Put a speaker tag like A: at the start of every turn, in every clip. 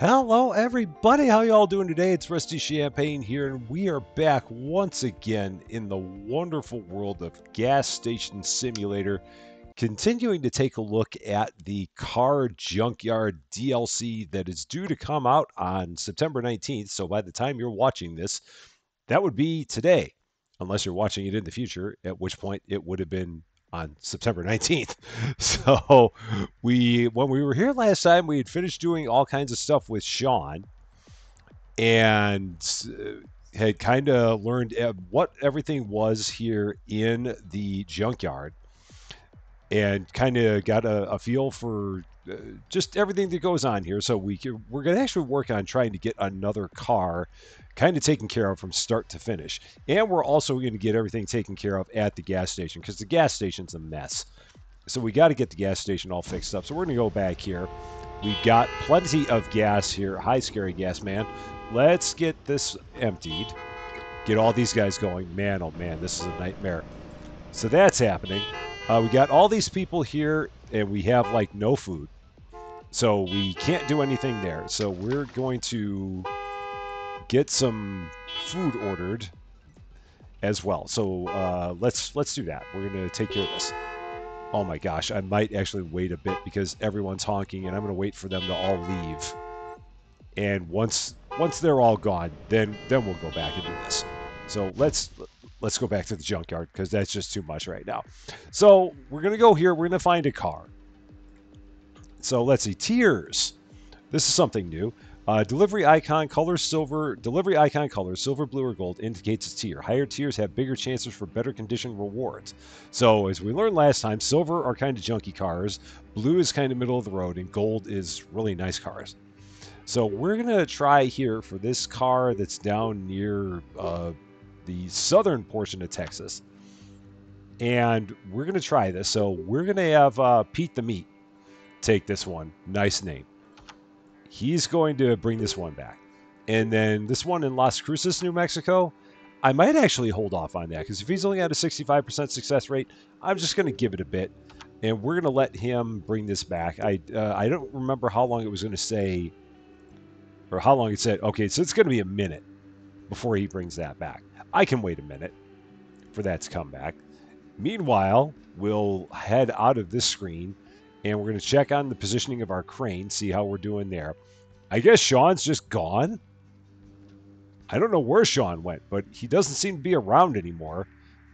A: Hello, everybody. How y'all doing today? It's Rusty Champaign here, and we are back once again in the wonderful world of Gas Station Simulator, continuing to take a look at the Car Junkyard DLC that is due to come out on September 19th. So by the time you're watching this, that would be today, unless you're watching it in the future, at which point it would have been on September 19th. So we when we were here last time, we had finished doing all kinds of stuff with Sean and uh, had kind of learned what everything was here in the junkyard and kind of got a, a, feel for uh, just everything that goes on here. So we we're going to actually work on trying to get another car kind of taken care of from start to finish. And we're also going to get everything taken care of at the gas station because the gas station's a mess. So we got to get the gas station all fixed up. So we're going to go back here. We've got plenty of gas here. Hi, scary gas man. Let's get this emptied. Get all these guys going. Man, oh man, this is a nightmare. So that's happening. Uh, we got all these people here, and we have like no food. So we can't do anything there. So we're going to get some food ordered as well. So uh, let's let's do that. We're gonna take care of this. Oh my gosh, I might actually wait a bit because everyone's honking, and I'm gonna wait for them to all leave. And once once they're all gone, then then we'll go back and do this. So let's let's go back to the junkyard because that's just too much right now. So we're gonna go here. We're gonna find a car. So let's see, tiers. This is something new. Uh, delivery icon color silver. Delivery icon color silver, blue, or gold indicates its tier. Higher tiers have bigger chances for better condition rewards. So as we learned last time, silver are kind of junky cars, blue is kind of middle of the road, and gold is really nice cars. So we're gonna try here for this car that's down near uh, the southern portion of Texas, and we're gonna try this. So we're gonna have uh, Pete the Meat take this one. Nice name. He's going to bring this one back. And then this one in Las Cruces, New Mexico, I might actually hold off on that because if he's only at a 65% success rate, I'm just going to give it a bit. And we're going to let him bring this back. I uh, I don't remember how long it was going to say, or how long it said. Okay, so it's going to be a minute before he brings that back. I can wait a minute for that to come back. Meanwhile, we'll head out of this screen and we're going to check on the positioning of our crane, see how we're doing there. I guess Sean's just gone. I don't know where Sean went, but he doesn't seem to be around anymore.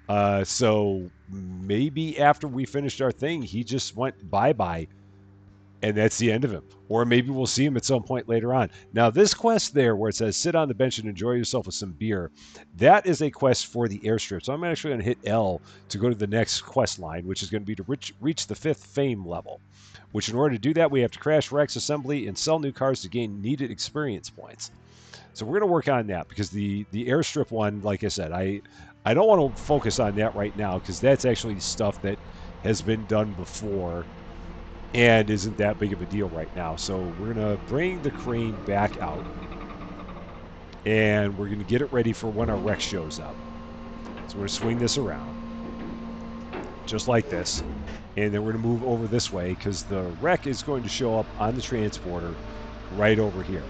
A: Uh, so maybe after we finished our thing, he just went bye bye and that's the end of him. Or maybe we'll see him at some point later on. Now, this quest there, where it says sit on the bench and enjoy yourself with some beer, that is a quest for the airstrip. So I'm actually going to hit L to go to the next quest line, which is going to be to reach, reach the fifth fame level. Which, in order to do that, we have to crash Rex Assembly and sell new cars to gain needed experience points. So we're going to work on that because the the airstrip one, like I said, I I don't want to focus on that right now because that's actually stuff that has been done before and isn't that big of a deal right now. So we're going to bring the crane back out and we're going to get it ready for when our wreck shows up. So we're going to swing this around just like this. And then we're going to move over this way because the wreck is going to show up on the transporter right over here.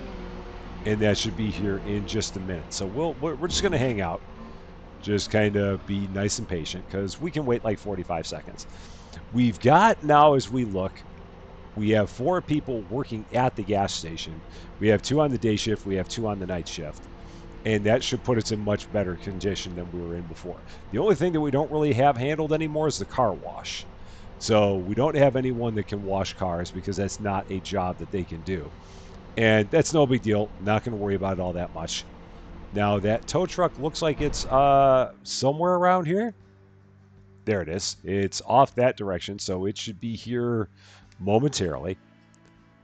A: And that should be here in just a minute. So we'll, we're just going to hang out. Just kind of be nice and patient because we can wait like 45 seconds. We've got now, as we look, we have four people working at the gas station. We have two on the day shift, we have two on the night shift. And that should put us in much better condition than we were in before. The only thing that we don't really have handled anymore is the car wash. So we don't have anyone that can wash cars because that's not a job that they can do. And that's no big deal. Not going to worry about it all that much. Now that tow truck looks like it's uh, somewhere around here. There it is. It's off that direction, so it should be here momentarily.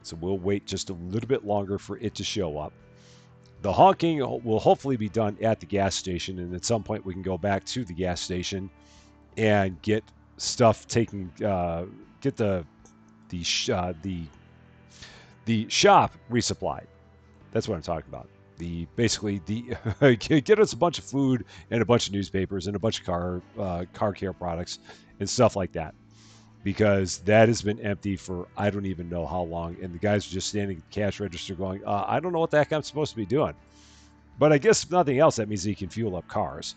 A: So we'll wait just a little bit longer for it to show up. The honking will hopefully be done at the gas station, and at some point we can go back to the gas station and get stuff taken, uh, get the the uh, the the shop resupplied. That's what I'm talking about. The basically the get us a bunch of food and a bunch of newspapers and a bunch of car uh, car care products and stuff like that. Because that has been empty for I don't even know how long. And the guys are just standing at the cash register going, uh, I don't know what the heck I'm supposed to be doing. But I guess if nothing else, that means he can fuel up cars.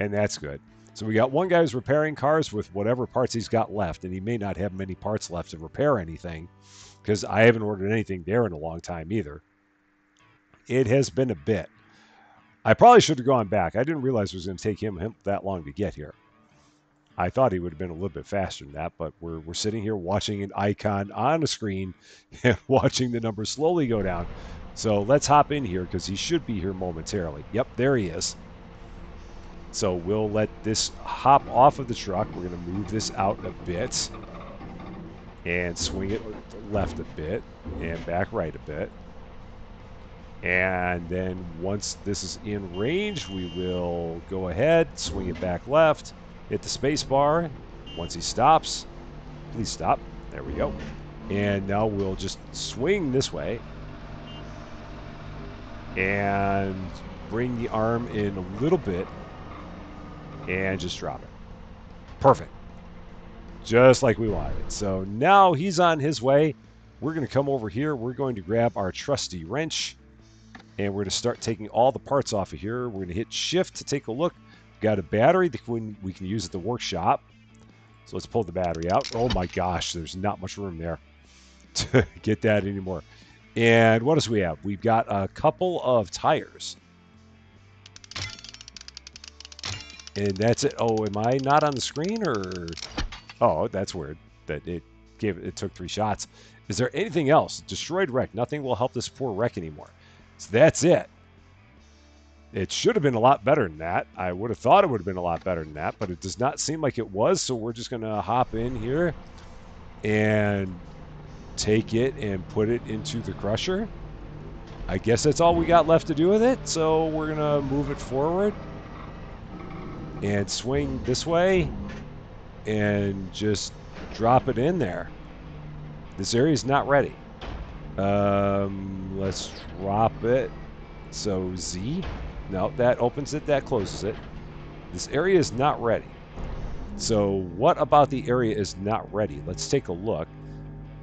A: And that's good. So we got one guy who's repairing cars with whatever parts he's got left, and he may not have many parts left to repair anything because I haven't ordered anything there in a long time either. It has been a bit. I probably should have gone back. I didn't realize it was going to take him, him that long to get here. I thought he would have been a little bit faster than that, but we're, we're sitting here watching an icon on a screen and watching the numbers slowly go down. So let's hop in here because he should be here momentarily. Yep, there he is. So we'll let this hop off of the truck. We're going to move this out a bit and swing it left a bit and back right a bit. And then once this is in range, we will go ahead, swing it back left, hit the space bar. Once he stops, please stop. There we go. And now we'll just swing this way and bring the arm in a little bit and just drop it. Perfect. Just like we wanted. So now he's on his way. We're going to come over here. We're going to grab our trusty wrench and we're going to start taking all the parts off of here. We're going to hit shift to take a look. Got a battery that we can use at the workshop. So let's pull the battery out. Oh my gosh, there's not much room there to get that anymore. And what else we have? We've got a couple of tires. And that's it. Oh, am I not on the screen or? Oh, that's weird. That it gave it took three shots. Is there anything else? Destroyed wreck. Nothing will help this poor wreck anymore. So that's it. It should have been a lot better than that. I would have thought it would have been a lot better than that, but it does not seem like it was. So we're just going to hop in here and take it and put it into the crusher. I guess that's all we got left to do with it. So we're going to move it forward and swing this way and just drop it in there. This area is not ready. Um, let's drop it. So Z. No, that opens it, that closes it. This area is not ready. So what about the area is not ready? Let's take a look.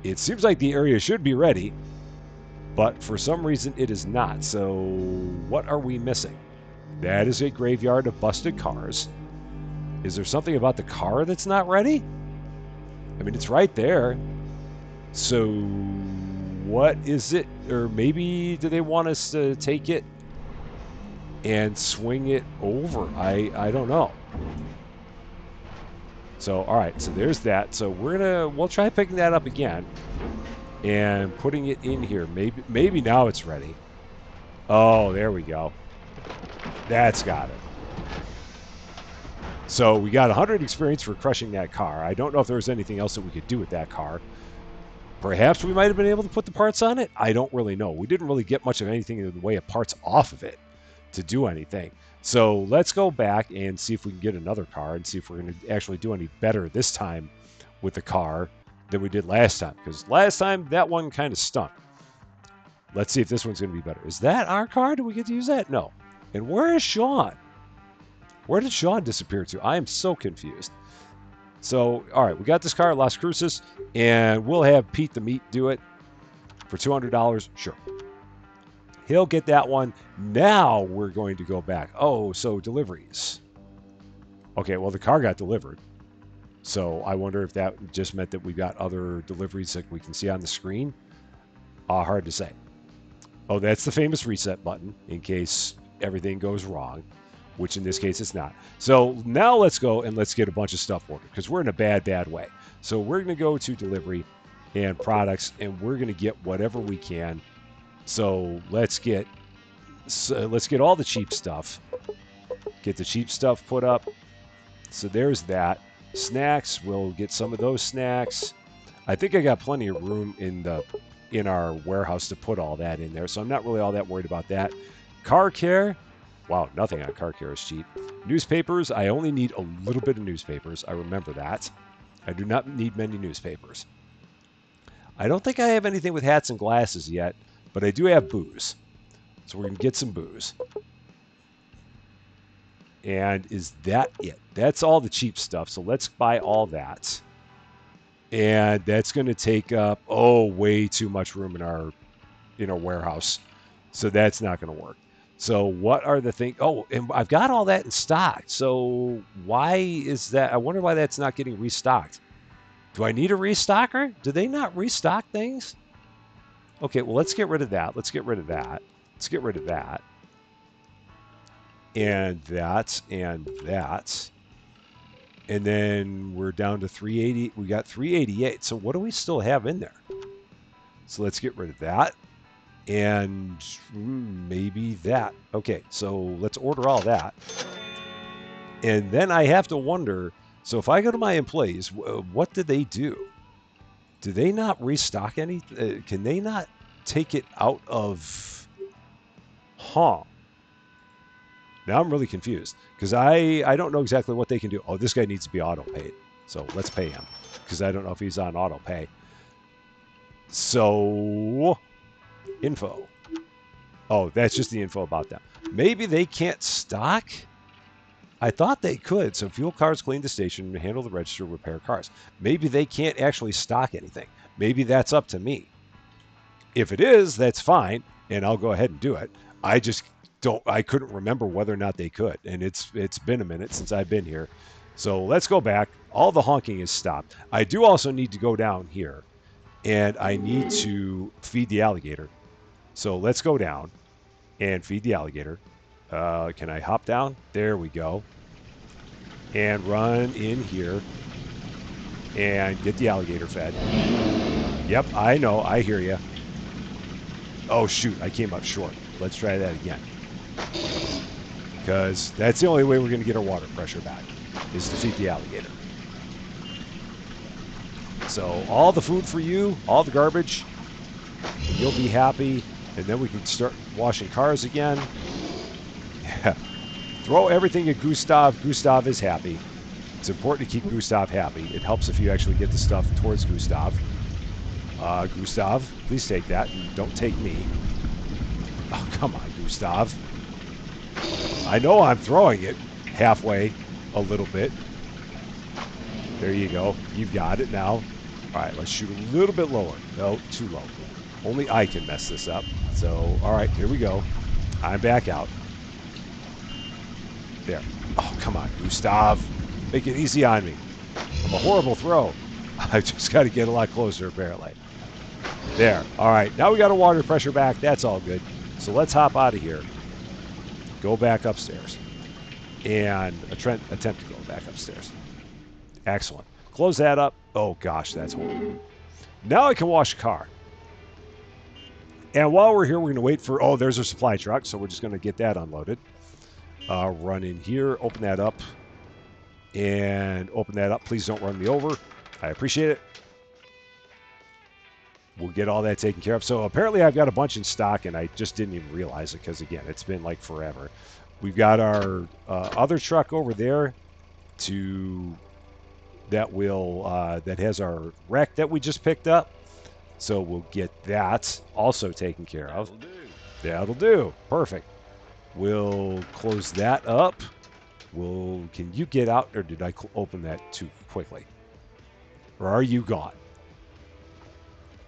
A: It seems like the area should be ready, but for some reason it is not. So what are we missing? That is a graveyard of busted cars. Is there something about the car that's not ready? I mean, it's right there. So what is it? Or maybe do they want us to take it and swing it over? I, I don't know. So, all right, so there's that. So we're gonna we'll try picking that up again and putting it in here. Maybe maybe now it's ready. Oh, there we go. That's got it. So we got 100 experience for crushing that car. I don't know if there was anything else that we could do with that car. Perhaps we might have been able to put the parts on it. I don't really know. We didn't really get much of anything in the way of parts off of it to do anything. So let's go back and see if we can get another car and see if we're going to actually do any better this time with the car than we did last time. Because last time, that one kind of stunk. Let's see if this one's going to be better. Is that our car? Do we get to use that? No. And where is Sean? Where did Sean disappear to? I am so confused. So, all right, we got this car at Las Cruces, and we'll have Pete the Meat do it for $200. Sure. He'll get that one. Now we're going to go back. Oh, so deliveries. Okay, well, the car got delivered. So I wonder if that just meant that we've got other deliveries that we can see on the screen. Uh, hard to say. Oh, that's the famous reset button in case everything goes wrong which in this case it's not. So now let's go and let's get a bunch of stuff ordered because we're in a bad, bad way. So we're going to go to delivery and products and we're going to get whatever we can. So let's get so uh, let's get all the cheap stuff. Get the cheap stuff put up. So there's that. Snacks, we'll get some of those snacks. I think I got plenty of room in the in our warehouse to put all that in there. So I'm not really all that worried about that. Car care, Wow, nothing on car care is cheap. Newspapers, I only need a little bit of newspapers. I remember that. I do not need many newspapers. I don't think I have anything with hats and glasses yet, but I do have booze. So we're going to get some booze. And is that it? That's all the cheap stuff. So let's buy all that. and that's going to take up oh way too much room in our in our warehouse. So that's not going to work. So what are the things? Oh, and I've got all that in stock. So why is that? I wonder why that's not getting restocked. Do I need a restocker? Do they not restock things? Okay, well let's get rid of that. Let's get rid of that. Let's get rid of that. And that and that. And then we're down to 380. We got 388. So what do we still have in there? So let's get rid of that and maybe that. Okay, so let's order all that. And then I have to wonder, so if I go to my employees, what do they do? Do they not restock any? Uh, can they not take it out of... Huh. Now I'm really confused because I, I don't know exactly what they can do. Oh, this guy needs to be auto paid. So let's pay him because I don't know if he's on auto pay. So Info. Oh, that's just the info about them. Maybe they can't stock? I thought they could. So fuel cars clean the station, handle the register, repair cars. Maybe they can't actually stock anything. Maybe that's up to me. If it is, that's fine, and I'll go ahead and do it. I just don't I couldn't remember whether or not they could. And it's it's been a minute since I've been here. So let's go back. All the honking is stopped. I do also need to go down here and I need to feed the alligator. So let's go down and feed the alligator. Uh, can I hop down? There we go. And run in here and get the alligator fed. Yep, I know. I hear you. Oh, shoot. I came up short. Let's try that again. Because that's the only way we're going to get our water pressure back, is to feed the alligator. So all the food for you, all the garbage, you'll be happy and then we can start washing cars again. Throw everything at Gustav. Gustav is happy. It's important to keep Gustav happy. It helps if you actually get the stuff towards Gustav. Uh, Gustav, please take that. Don't take me. Oh, come on, Gustav. I know I'm throwing it halfway a little bit. There you go. You've got it now. All right, let's shoot a little bit lower. No, too low. Only I can mess this up. So, all right, here we go. I'm back out. There. Oh, come on, Gustav. Make it easy on me. I'm a horrible throw. I just got to get a lot closer, apparently. There. All right. Now we got a water pressure back. That's all good. So let's hop out of here. Go back upstairs. And attempt, attempt to go back upstairs. Excellent. Close that up. Oh, gosh, that's horrible. Now I can wash a car. And while we're here, we're going to wait for, oh, there's a supply truck, so we're just going to get that unloaded. Uh, run in here, open that up, and open that up. Please don't run me over. I appreciate it. We'll get all that taken care of. So apparently I've got a bunch in stock, and I just didn't even realize it because, again, it's been like forever. We've got our uh, other truck over there to that will uh, that has our wreck that we just picked up. So we'll get that also taken care of. That'll do. That'll do. Perfect. We'll close that up. Will can you get out, or did I open that too quickly? Or are you gone?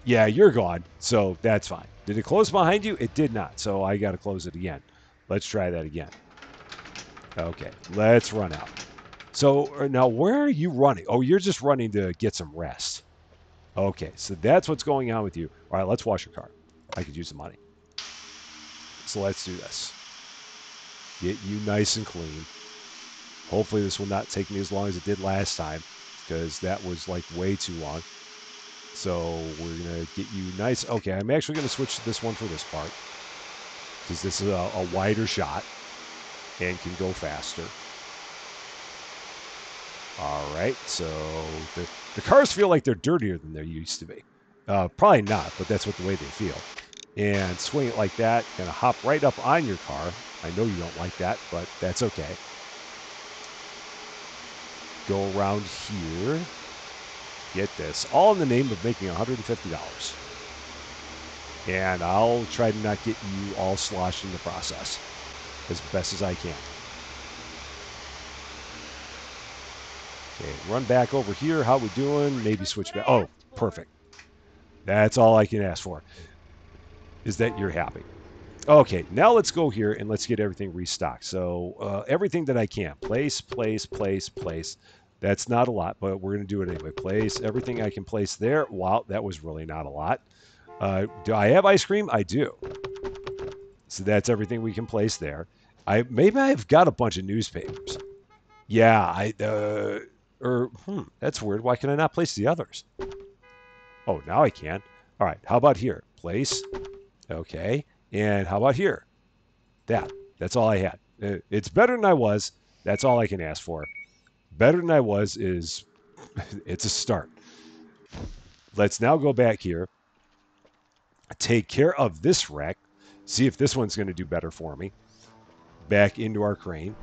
A: Yeah, you're gone, so that's fine. Did it close behind you? It did not, so I got to close it again. Let's try that again. Okay, let's run out. So uh, now, where are you running? Oh, you're just running to get some rest. Okay, so that's what's going on with you. All right, let's wash your car. I could use the money. So let's do this. Get you nice and clean. Hopefully this will not take me as long as it did last time because that was like way too long. So we're to get you nice. Okay, I'm actually to switch this one for this part because this is a, a wider shot and can go faster. All right, so the the cars feel like they're dirtier than they used to be. Uh, probably not, but that's what the way they feel. And swing it like that, gonna hop right up on your car. I know you don't like that, but that's okay. Go around here. Get this. All in the name of making $150. And I'll try to not get you all sloshed in the process as best as I can. Okay, run back over here. How we doing? Maybe switch back. Oh, perfect. That's all I can ask for. Is that you're happy. Okay, now let's go here and let's get everything restocked. So uh, everything that I can. Place, place, place, place. That's not a lot, but we're going to do it anyway. Place everything I can place there. Wow, that was really not a lot. Uh, do I have ice cream? I do. So that's everything we can place there. I maybe I've got a bunch of newspapers. Yeah, I uh, or hmm, that's weird. Why can I not place the others? Oh, now I can. All right, how about here? Place. Okay. And how about here? That. That's all I had. Uh, it's better than I was. That's all I can ask for. Better than I was is it's a start. Let's now go back here. Take care of this wreck. See if this one's going to do better for me. Back into our crane.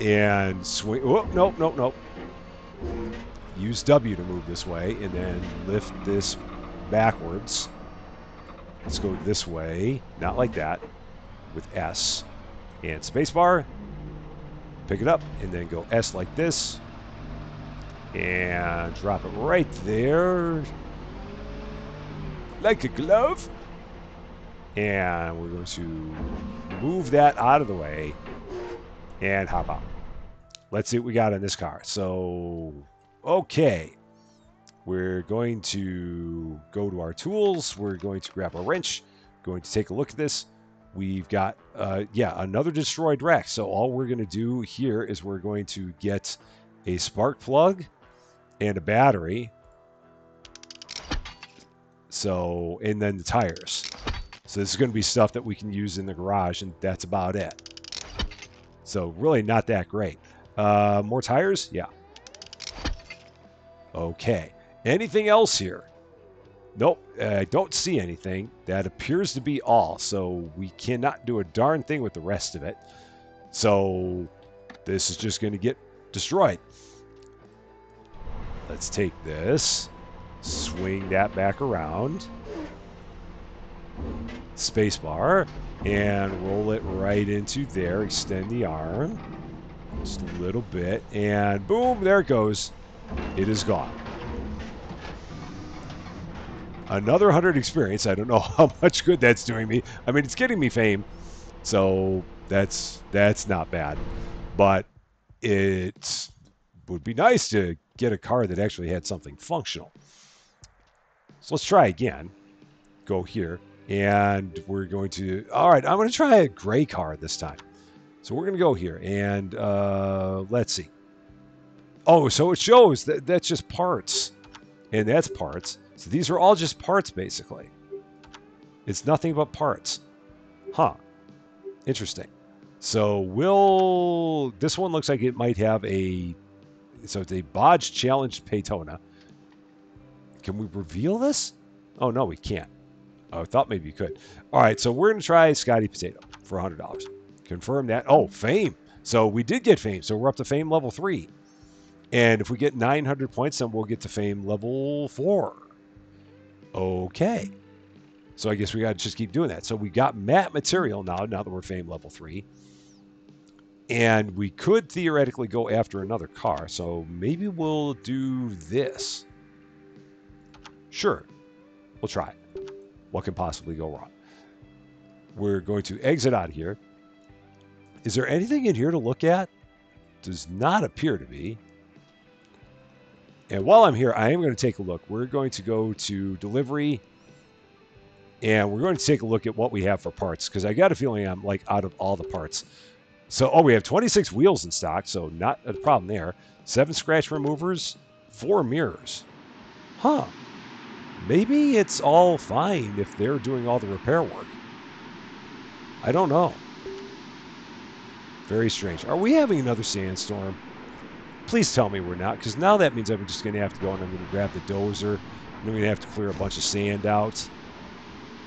A: And swing. Oh, nope, nope, nope. Use W to move this way and then lift this backwards. Let's go this way. Not like that. With S. And spacebar. Pick it up. And then go S like this. And drop it right there. Like a glove. And we're going to move that out of the way. And hop out. Let's see what we got in this car. So, okay. We're going to go to our tools. We're going to grab a wrench. Going to take a look at this. We've got, uh, yeah, another destroyed wreck. So all we're going to do here is we're going to get a spark plug and a battery. So, and then the tires. So this is going to be stuff that we can use in the garage, and that's about it. So really not that great. Uh, more tires? Yeah. Okay. Anything else here? Nope, I don't see anything. That appears to be all, so we cannot do a darn thing with the rest of it. So this is just going to get destroyed. Let's take this, swing that back around, spacebar, and roll it right into there. Extend the arm just a little bit, and boom, there it goes. It is gone. Another 100 experience. I don't know how much good that's doing me. I mean, it's getting me fame, so that's that's not bad. But it would be nice to get a car that actually had something functional. So let's try again. Go here, and we're going to. All right, I'm going to try a gray car this time. So we're going to go here, and uh, let's see. Oh, so it shows that that's just parts, and that's parts. So these are all just parts, basically. It's nothing but parts. Huh. Interesting. So will... This one looks like it might have a... So it's a Bodge Challenge Paytona. Can we reveal this? Oh, no, we can't. Oh, I thought maybe you could. All right, so we're to try Scotty Potato for $100. Confirm that. Oh, fame. So we did get fame. So we're up to fame level 3. And if we get 900 points, then we'll get to fame level 4. Okay. So I guess we got to just keep doing that. So we got mat material now, now that we're fame level 3. And we could theoretically go after another car. So maybe we'll do this. Sure. We'll try it. What can possibly go wrong? We're going to exit out of here. Is there anything in here to look at? Does not appear to be. And while I'm here, I am going to take a look. We're going to go to delivery and we're going to take a look at what we have for parts because I got a feeling I'm like out of all the parts. So, oh, we have 26 wheels in stock, so not a problem there. Seven scratch removers, four mirrors. Huh. Maybe it's all fine if they're doing all the repair work. I don't know. Very strange. Are we having another sandstorm? Please tell me we're not, because now that means I'm just going to have to go and I'm going to grab the dozer. And I'm going to have to clear a bunch of sand out.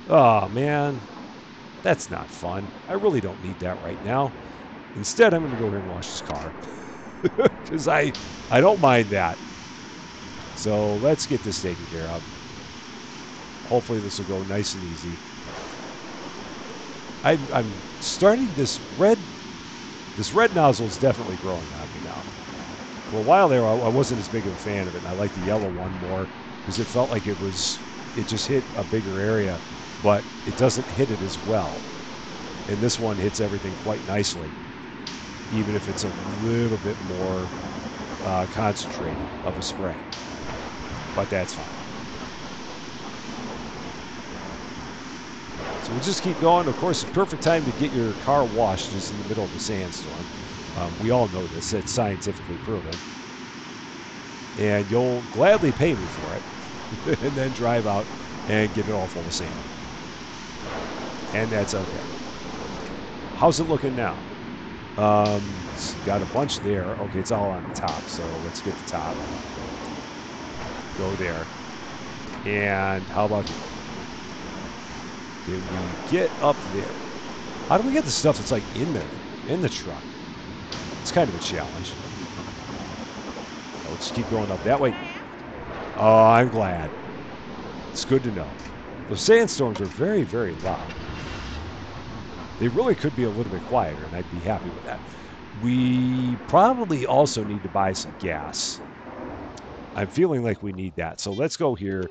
A: Oh, man. That's not fun. I really don't need that right now. Instead, I'm going to go here and wash this car. Because I, I don't mind that. So let's get this taken care of. Hopefully this will go nice and easy. I, I'm starting this red, this red nozzle is definitely growing on me now. For a while there, I, I wasn't as big of a fan of it. And I liked the yellow one more because it felt like it was, it just hit a bigger area, but it doesn't hit it as well. And this one hits everything quite nicely, even if it's a little bit more uh, concentrated of a spray. But that's fine. So we'll just keep going. Of course, the perfect time to get your car washed is in the middle of a sandstorm. Um, we all know this. It's scientifically proven. And you'll gladly pay me for it. and then drive out and get it all full of sand. And that's okay. How's it looking now? Um, got a bunch there. Okay, it's all on the top, so let's get the top. Go there. And how about you? Did we get up there? How do we get the stuff that's like in there, in the truck? It's kind of a challenge. Let's keep going up that way. Oh, I'm glad. It's good to know. Those sandstorms are very, very loud. They really could be a little bit quieter, and I'd be happy with that. We probably also need to buy some gas. I'm feeling like we need that. So let's go here,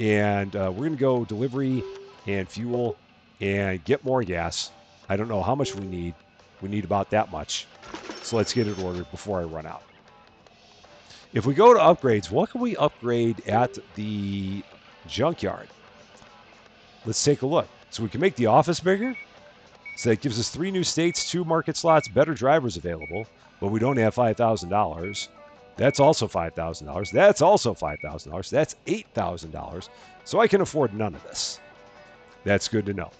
A: and uh, we're going to go delivery and fuel and get more gas. I don't know how much we need. We need about that much. So let's get it ordered before I run out. If we go to upgrades, what can we upgrade at the junkyard? Let's take a look. So we can make the office bigger. So that gives us three new states, two market slots, better drivers available, but we don't have $5,000. That's also $5,000. That's also $5,000. That's $8,000. So I can afford none of this. That's good to know.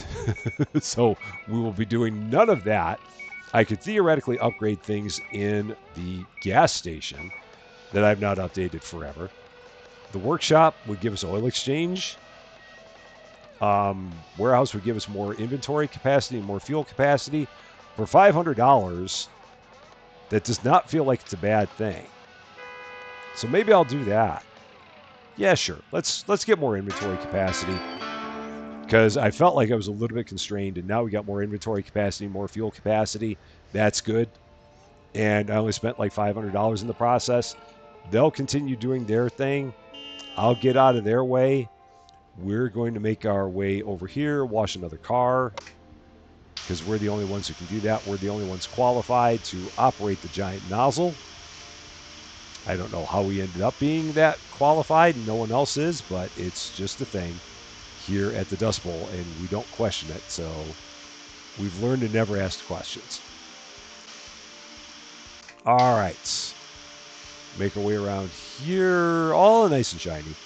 A: so we will be doing none of that. I could theoretically upgrade things in the gas station that I've not updated forever. The workshop would give us oil exchange. Um, warehouse would give us more inventory capacity, more fuel capacity. For $500, that does not feel like it's a bad thing. So maybe I'll do that. Yeah, sure. Let's let's get more inventory capacity because I felt like I was a little bit constrained, and now we got more inventory capacity, more fuel capacity. That's good. And I only spent like $500 in the process. They'll continue doing their thing. I'll get out of their way. We're going to make our way over here, wash another car, because we're the only ones who can do that. We're the only ones qualified to operate the giant nozzle. I don't know how we ended up being that qualified. And no one else is, but it's just a thing here at the Dust Bowl, and we don't question it. So we've learned to never ask questions. All right. Make our way around here, all nice and shiny.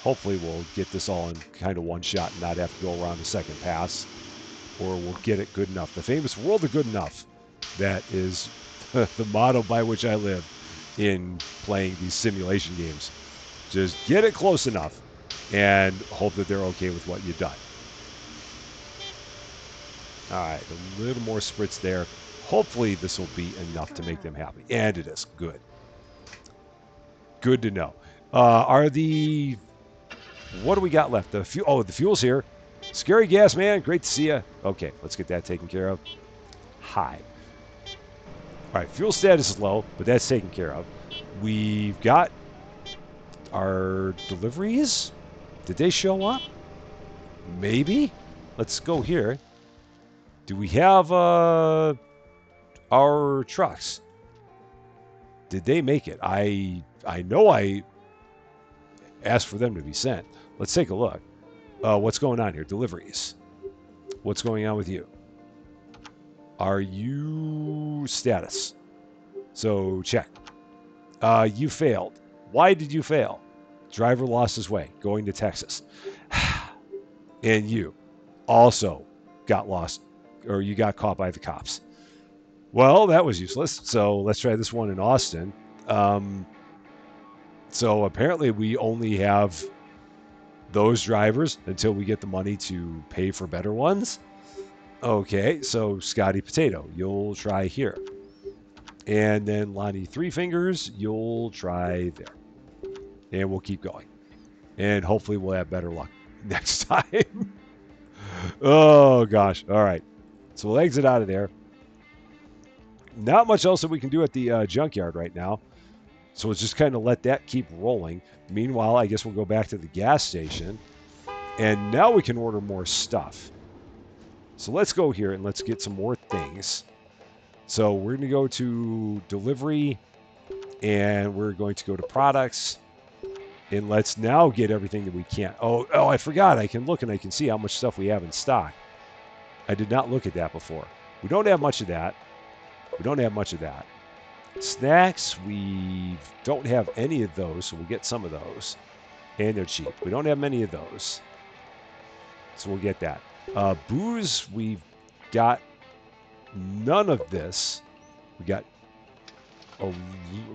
A: Hopefully, we'll get this all in kind of one shot and not have to go around a second pass, or we'll get it good enough. The famous world of good enough. That is the motto by which I live in playing these simulation games. Just get it close enough and hope that they're okay with what you've done. All right, a little more spritz there. Hopefully this will be enough to make them happy. And it is. Good. Good to know. Uh, are the... What do we got left? The fuel. Oh, the fuel's here. Scary gas, man. Great to see you. Okay, let's get that taken care of. Hi. All right, fuel status is low, but that's taken care of. We've got our deliveries. Did they show up? Maybe. Let's go here. Do we have uh, our trucks? Did they make it? I I know I asked for them to be sent. Let's take a look. Uh, what's going on here? Deliveries. What's going on with you? Are you status? So check. Uh, you failed. Why did you fail? Driver lost his way going to Texas. and you also got lost or you got caught by the cops. Well, that was useless. So let's try this one in Austin. Um, so apparently, we only have those drivers until we get the money to pay for better ones. Okay, so Scotty Potato, you'll try here. And then Lonnie Three Fingers, you'll try there and we'll keep going. And hopefully we'll have better luck next time. oh, gosh. All right. So we'll exit out of there. not much else that we can do at the uh, junkyard right now. So let's just kind of let that keep rolling. Meanwhile, I guess we'll go back to the gas station. And now we can order more stuff. So let's go here and let's get some more things. So we're going to go to delivery and we're going to go to products and let's now get everything that we can. Oh, oh, I forgot. I can look and I can see how much stuff we have in stock. I did not look at that before. We don't have much of that. We don't have much of that. Snacks, we don't have any of those, so we'll get some of those. And they're cheap. We don't have many of those. So we'll get that. Uh, booze, we've got none of this. We got a,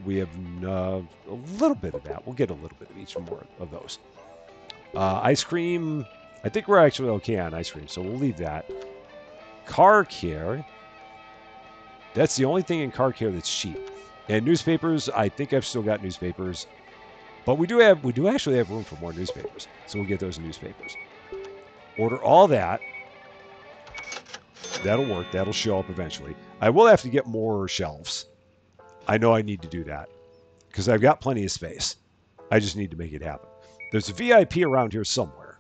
A: we have uh, a little bit of that. We'll get a little bit of each more of those. Uh, ice cream, I think we're actually okay on ice cream, so we'll leave that. Car care, that's the only thing in car care that's cheap. And newspapers, I think I've still got newspapers. But we do have we do actually have room for more newspapers. So we'll get those newspapers. Order all that. That'll work. That'll show up eventually. I will have to get more shelves. I know I need to do that because I've got plenty of space. I just need to make it happen. There's a VIP around here somewhere.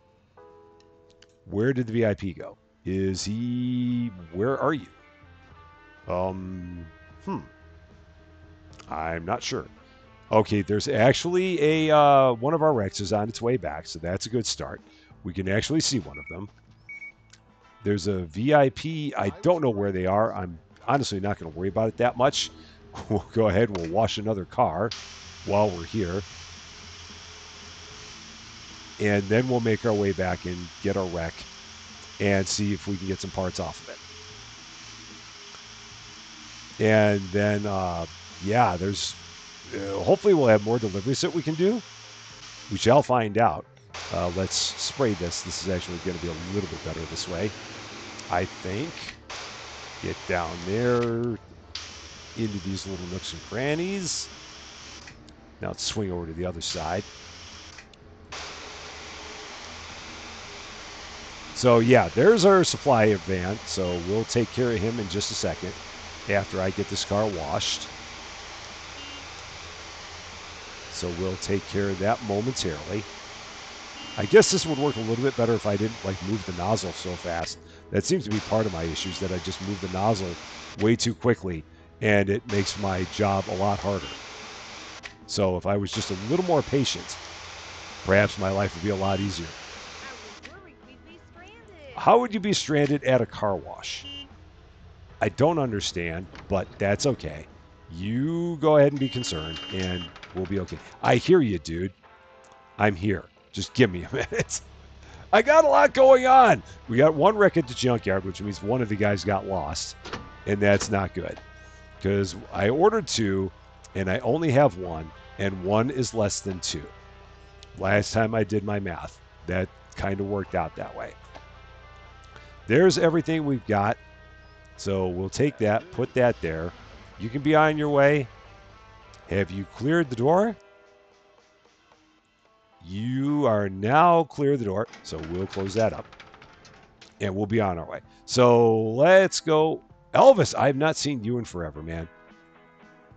A: Where did the VIP go? Is he... Where are you? Um, hmm. I'm not sure. Okay, there's actually a uh, one of our Rexes on its way back, so that's a good start. We can actually see one of them. There's a VIP. I don't know where they are. I'm honestly not going to worry about it that much. We'll go ahead. We'll wash another car while we're here. And then we'll make our way back and get our wreck and see if we can get some parts off of it. And then, uh, yeah, there's uh, hopefully we'll have more deliveries that we can do. We shall find out. Uh, let's spray this. This is actually going to be a little bit better this way. I think. Get down there into these little nooks and crannies. Now let's swing over to the other side. So yeah, there's our supply van. So we'll take care of him in just a second after I get this car washed. So we'll take care of that momentarily. I guess this would work a little bit better if I didn't like move the nozzle so fast. That seems to be part of my issues that I just move the nozzle way too quickly and it makes my job a lot harder. So if I was just a little more patient, perhaps my life would be a lot easier. How would you be stranded at a car wash? I don't understand, but that's okay. You go ahead and be concerned, and we'll be okay. I hear you, dude. I'm here. Just give me a minute. I got a lot going on. We got one wreck at the junkyard, which means one of the guys got lost, and that's not good. Because I ordered two, and I only have one, and one is less than two. Last time I did my math, that kind of worked out that way. There's everything we've got. So we'll take that, put that there. You can be on your way. Have you cleared the door? You are now clear the door, so we'll close that up. And we'll be on our way. So let's go. Elvis, I have not seen you in forever, man.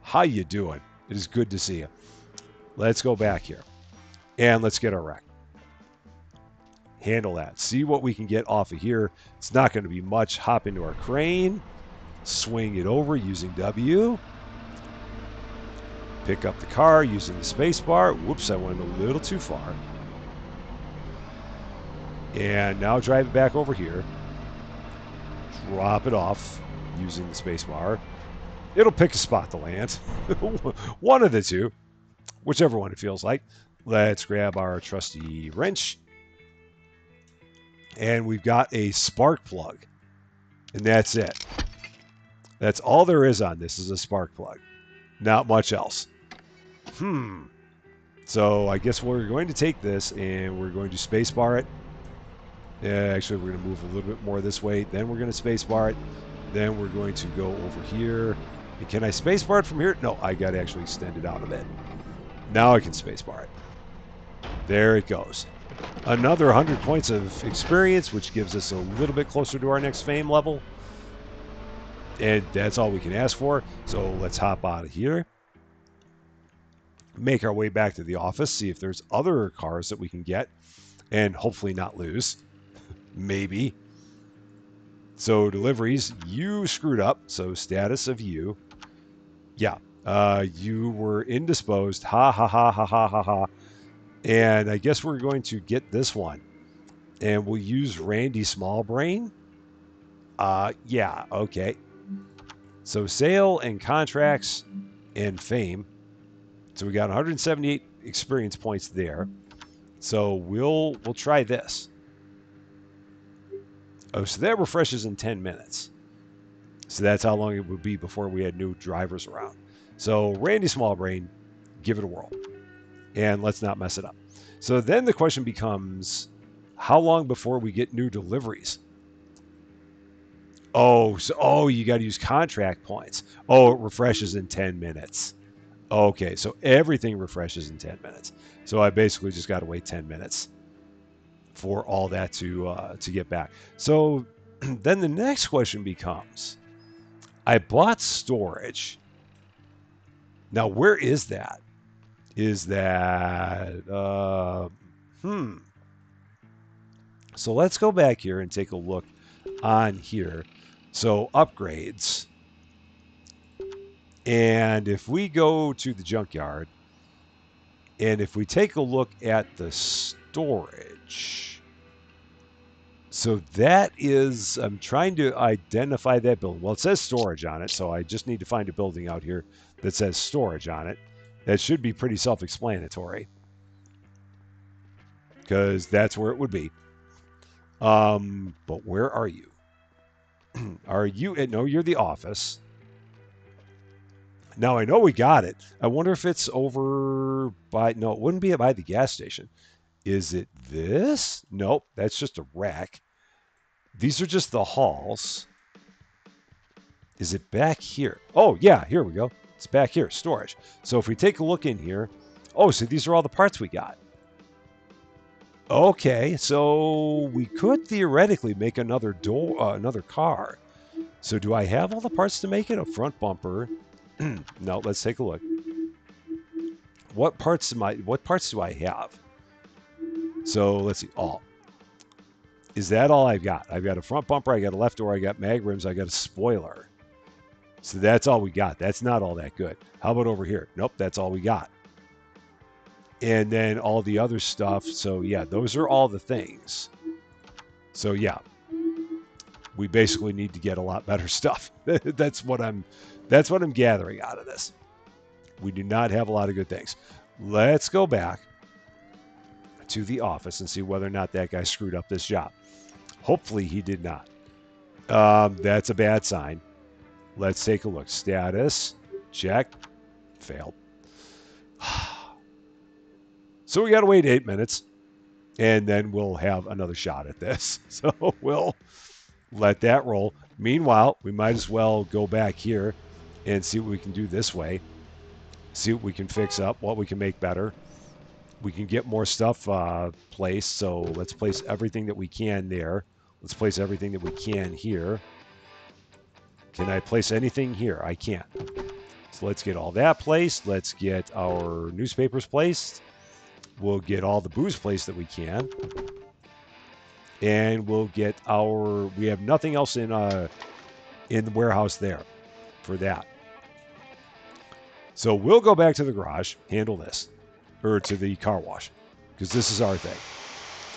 A: How you doing? It is good to see you. Let's go back here. And let's get our rack. Handle that. See what we can get off of here. It's not going to be much. Hop into our crane. Swing it over using W pick up the car using the spacebar. Whoops, I went a little too far. And now drive it back over here. Drop it off using the spacebar. It'll pick a spot to land. one of the two. Whichever one it feels like. Let's grab our trusty wrench. And we've got a spark plug. And that's it. That's all there is on this is a spark plug. Not much else. Hmm. So I guess we're going to take this and we're going to spacebar it. Yeah, actually, we're going to move a little bit more this way. Then we're going to spacebar it. Then we're going to go over here. And can I spacebar it from here? No, I got to actually extend it out a bit. Now I can spacebar it. There it goes. Another 100 points of experience, which gives us a little bit closer to our next fame level. And that's all we can ask for. So let's hop out of here. Make our way back to the office, see if there's other cars that we can get, and hopefully not lose. Maybe. So deliveries, you screwed up. So status of you. Yeah, uh, you were indisposed. Ha ha ha ha ha ha ha. And I guess we're going to get this one. And we'll use Randy Smallbrain. Uh, yeah, okay. So sale and contracts and fame. So we got 178 experience points there. So we'll we'll try this. Oh, so that refreshes in 10 minutes. So that's how long it would be before we had new drivers around. So Randy Smallbrain, give it a whirl. And let's not mess it up. So then the question becomes how long before we get new deliveries? Oh, so oh, you got to use contract points. Oh, it refreshes in 10 minutes. Okay, so everything refreshes in 10 minutes. So I basically just got to wait 10 minutes for all that to uh, to get back. So then the next question becomes I bought storage. Now, where is that? Is that uh, hmm so let's go back here and take a look on here. So upgrades. And if we go to the junkyard, and if we take a look at the storage, so that is, I'm trying to identify that building. Well, it says storage on it, so I just need to find a building out here that says storage on it. That should be pretty self-explanatory because that's where it would be. Um, but where are you? are you at, no, you're the office. Now I know we got it. I wonder if it's over by, no, it wouldn't be by the gas station. Is it this? Nope, that's just a rack. These are just the halls. Is it back here? Oh, yeah, here we go. It's back here, storage. So if we take a look in here, oh, so these are all the parts we got. Okay, so we could theoretically make another door, uh, another car. So do I have all the parts to make it? A front bumper. no, let's take a look. What parts am I? What parts do I have? So let's see. All. Is that all I've got? I've got a front bumper. I got a left door. I got mag rims. I got a spoiler. So that's all we got. That's not all that good. How about over here? Nope, that's all we got and then all the other stuff. So yeah, those are all the things. So yeah, we basically need to get a lot better stuff. that's what I'm that's what I'm gathering out of this. We do not have a lot of good things. Let's go back to the office and see whether or not that guy screwed up this job. Hopefully he did not. Um, that's a bad sign. Let's take a look. Status, check, failed. So we got to wait eight minutes, and then we'll have another shot at this. So we'll let that roll. Meanwhile, we might as well go back here and see what we can do this way. See what we can fix up, what we can make better. We can get more stuff uh, placed, so let's place everything that we can there. Let's place everything that we can here. Can I place anything here? I can't. So let's get all that placed. Let's get our newspapers placed. We'll get all the booze placed that we can. And we'll get our we have nothing else in uh in the warehouse there for that. So we'll go back to the garage, handle this, or to the car wash, because this is our thing.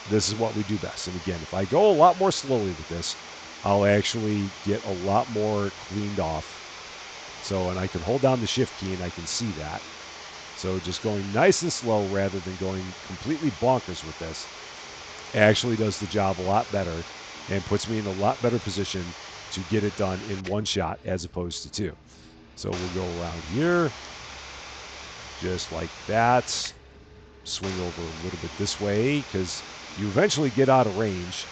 A: This is what we do best. And again, if I go a lot more slowly with this, I'll actually get a lot more cleaned off. So, and I can hold down the shift key and I can see that. So just going nice and slow rather than going completely bonkers with this actually does the job a lot better and puts me in a lot better position to get it done in one shot as opposed to two. So we'll go around here, just like that. Swing over a little bit this way because you eventually get out of range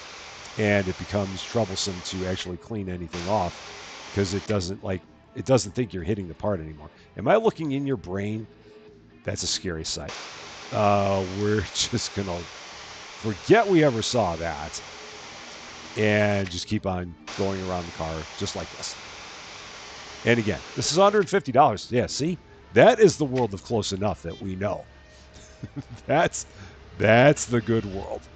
A: and it becomes troublesome to actually clean anything off because it doesn't like it doesn't think you're hitting the part anymore. Am I looking in your brain that's a scary sight. Uh, we're just to forget we ever saw that and just keep on going around the car just like this. And again, this is $150. Yeah, see? That is the world of close enough that we know. that's that's the good world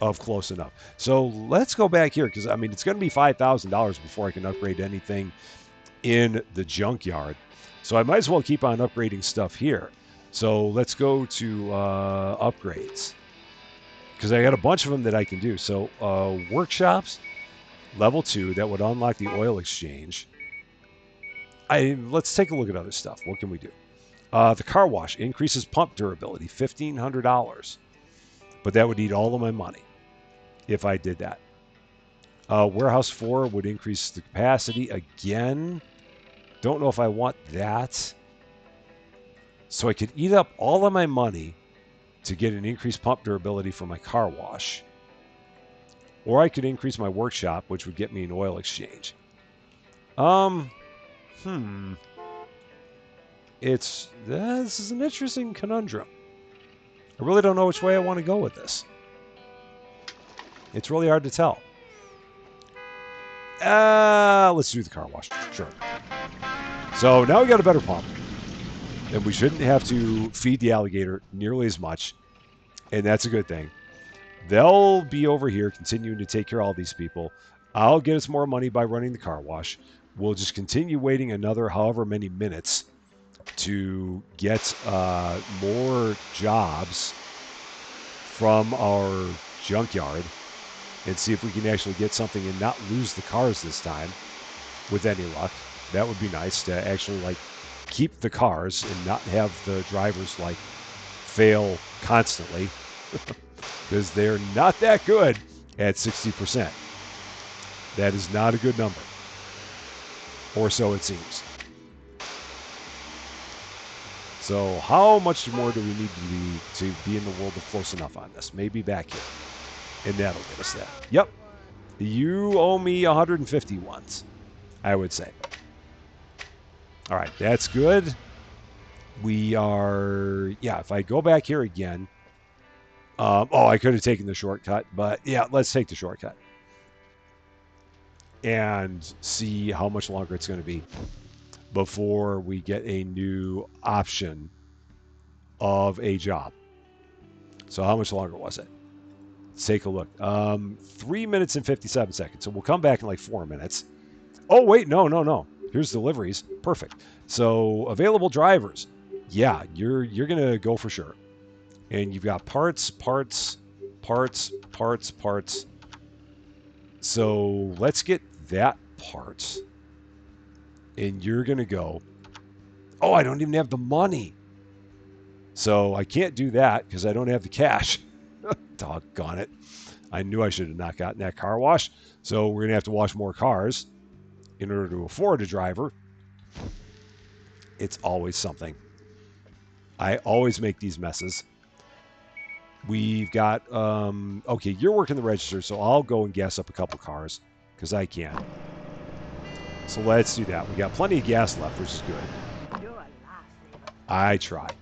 A: of close enough. So let's go back here because I mean it's going to be five thousand dollars before I can upgrade anything in the junkyard. So I might as well keep on upgrading stuff here. So let's go to uh, upgrades because I got a bunch of them that I can do. So uh, workshops, level two, that would unlock the oil exchange. I let's take a look at other stuff. What can we do? Uh, the car wash increases pump durability, fifteen hundred dollars, but that would eat all of my money if I did that. Uh, warehouse four would increase the capacity again. Don't know if I want that. So I could eat up all of my money to get an increased pump durability for my car wash. Or I could increase my workshop, which would get me an oil exchange. Um, hmm. It's this is an interesting conundrum. I really don't know which way I want to go with this. It's really hard to tell. Uh, let's do the car wash. Sure. So now we got a better pump. And we shouldn't have to feed the alligator nearly as much. And that's a good thing. They'll be over here continuing to take care of all these people. I'll get us more money by running the car wash. We'll just continue waiting another however many minutes to get uh, more jobs from our junkyard and see if we can actually get something and not lose the cars this time with any luck. That would be nice to actually like keep the cars and not have the drivers like fail constantly because they're not that good at 60%. That is not a good number. Or so it seems. So how much more do we need to be to be in the world of close enough on this? Maybe back here. And that'll get us that. Yep. You owe me 150 ones, I would say. All right, that's good. We are, yeah, if I go back here again, um, oh, I could have taken the shortcut, but yeah, let's take the shortcut and see how much longer it's going to be before we get a new option of a job. So how much longer was it? Let's take a look. Um, three minutes and 57 seconds. So we'll come back in like four minutes. Oh, wait, no, no, no. Here's deliveries. Perfect. So available drivers. Yeah, you're you're gonna go for sure. And you've got parts, parts, parts, parts, parts. So let's get that part and you're going to go, oh, I don't even have the money. So I can't do that because I don't have the cash. Doggone it. I knew I should have not gotten that car wash. So we're going to have to wash more cars in order to afford a driver. It's always something. I always make these messes. We've got, um, okay, you're working the register, so I'll go and gas up a couple cars because I can. So let's do that. We got plenty of gas left, which is good. I try.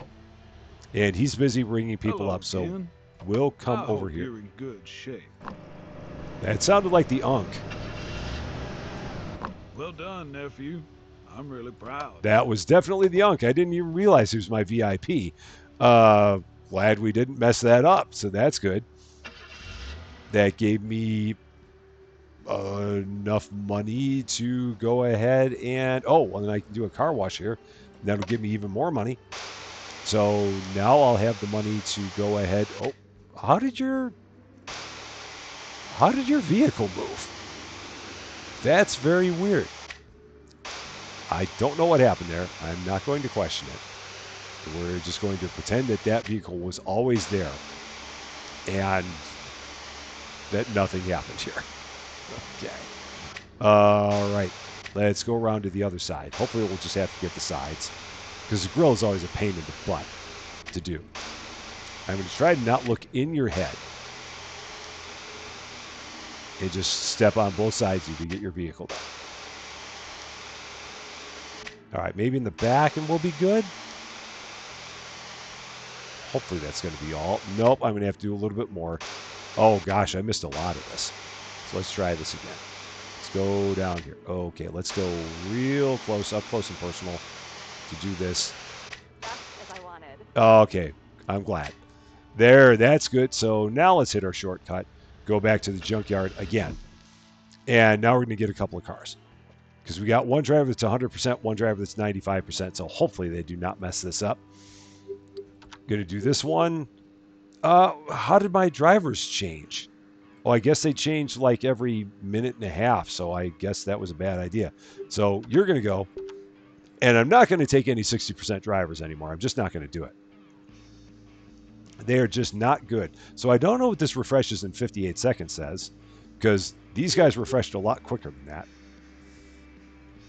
A: And he's busy ringing people
B: Hello,
A: up, so
B: Ken.
A: we'll come
B: I
A: over here.
B: You're in good shape.
A: That sounded like the Unk.
B: Well done, nephew. I'm really proud.
A: That was definitely the Unk. I didn't even realize he was my VIP. Uh, glad we didn't mess that up, so that's good. That gave me enough money to go ahead and oh, well then I can do a car wash here. That'll give me even more money. So now I'll have the money to go ahead. Oh, how did your how did your vehicle move? That's very weird. I don't know what happened there. I'm not going to question it. We're just going to pretend that that vehicle was always there and that nothing happened here. Okay. All right. Let's go around to the other side. Hopefully, we'll just have to get the sides because the grill is always a pain in the butt to do. I'm going to try to not look in your head and just step on both sides of you to get your vehicle done. All right, maybe in the back and we'll be good. Hopefully that's going to be all. Nope, I'm going to have to do a little bit more. Oh gosh, I missed a lot of this. So let's try this again. Let's go down here. Okay, let's go real close, up close and personal to do this. Okay, I'm glad. There, that's good. So now let's hit our shortcut. Go back to the junkyard again. And now we're going to get a couple of cars. Because we got one driver that's 100%, one driver that's 95%. So hopefully they do not mess this up. Going to do this one. Uh, how did my drivers change? Well, I guess they changed like every minute and a half. So I guess that was a bad idea. So you're going to go. And I'm not going to take any 60% drivers anymore. I'm just not going to do it. They are just not good. So I don't know what this refreshes in 58 seconds says, because these guys refreshed a lot quicker than that.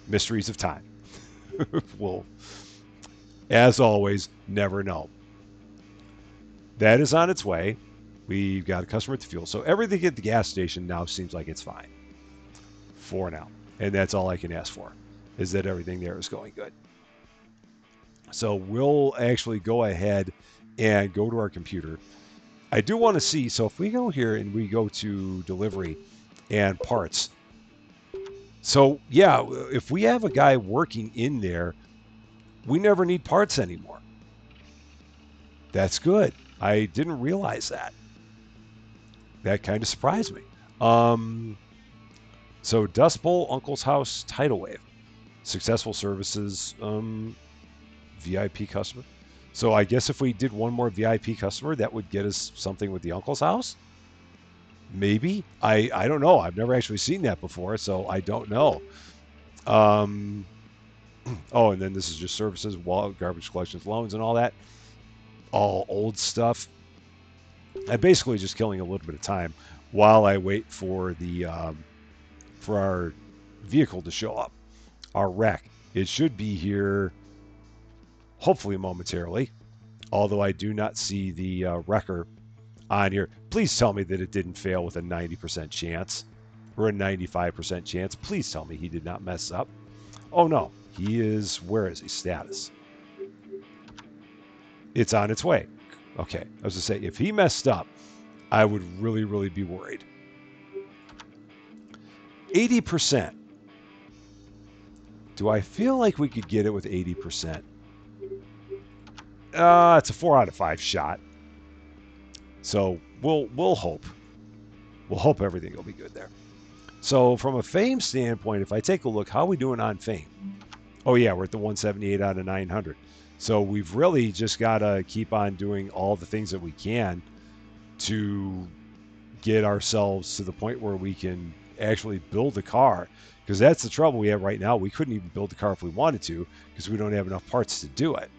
A: Mysteries of time. we'll, as always, never know. That is on its way. We've got a customer at the fuel. So everything at the gas station now seems like it's fine. For now. And that's all I can ask for, is that everything there is going good. So we'll actually go ahead and go to our computer. I do want to see, so if we go here and we go to delivery and parts. So yeah, if we have a guy working in there, we never need parts anymore. That's good. I didn't realize that. That kind of surprised me. Um, so Dust Bowl, Uncle's House, Tidal Wave. Successful services, um, VIP customer. So I guess if we did one more VIP customer, that would get us something with the uncle's house. Maybe I I don't know. I've never actually seen that before, so I don't know. Um, oh, and then this is just services, wall, garbage collections, loans, and all that. All old stuff. I'm basically just killing a little bit of time while I wait for the um, for our vehicle to show up. Our wreck. It should be here hopefully momentarily. Although I do not see the uh, wrecker on here. Please tell me that it didn't fail with a 90% chance or a 95% chance. Please tell me he did not mess up. Oh no, he is, where is he? Status. It's on its way. Okay, I was to say, if he messed up, I would really, really be worried. 80%. Do I feel like we could get it with 80%? Uh, it's a four out of five shot. So we'll we'll hope. We'll hope everything will be good there. So from a fame standpoint, if I take a look, how are we doing on fame? Oh yeah, we're at the 178 out of 900. So we've really just got to keep on doing all the things that we can to get ourselves to the point where we can actually build a car. Because that's the trouble we have right now. We couldn't even build the car if we wanted to because we don't have enough parts to do it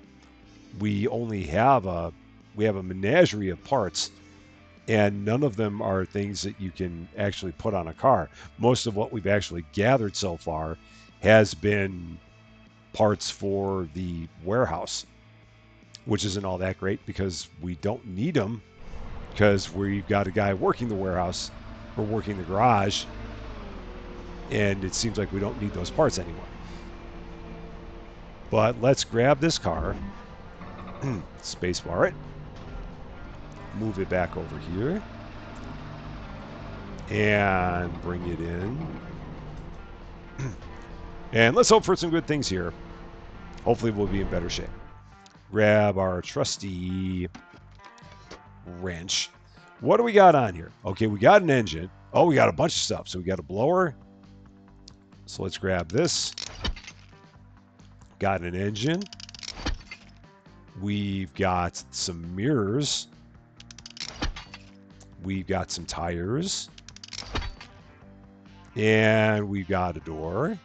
A: we only have a we have a menagerie of parts and none of them are things that you can actually put on a car. Most of what we've actually gathered so far has been parts for the warehouse, which isn't all that great because we don't need them because we've got a guy working the warehouse or working the garage, and it seems like we don't need those parts anymore. But let's grab this car spacebar it. Move it back over here. And bring it in. And let's hope for some good things here. Hopefully we'll be in better shape. Grab our trusty wrench. What do we got on here? Okay, we got an engine. Oh, we got a bunch of stuff. So we got a blower. So let's grab this. Got an engine. We've got some mirrors. We've got some tires. And we've got a door.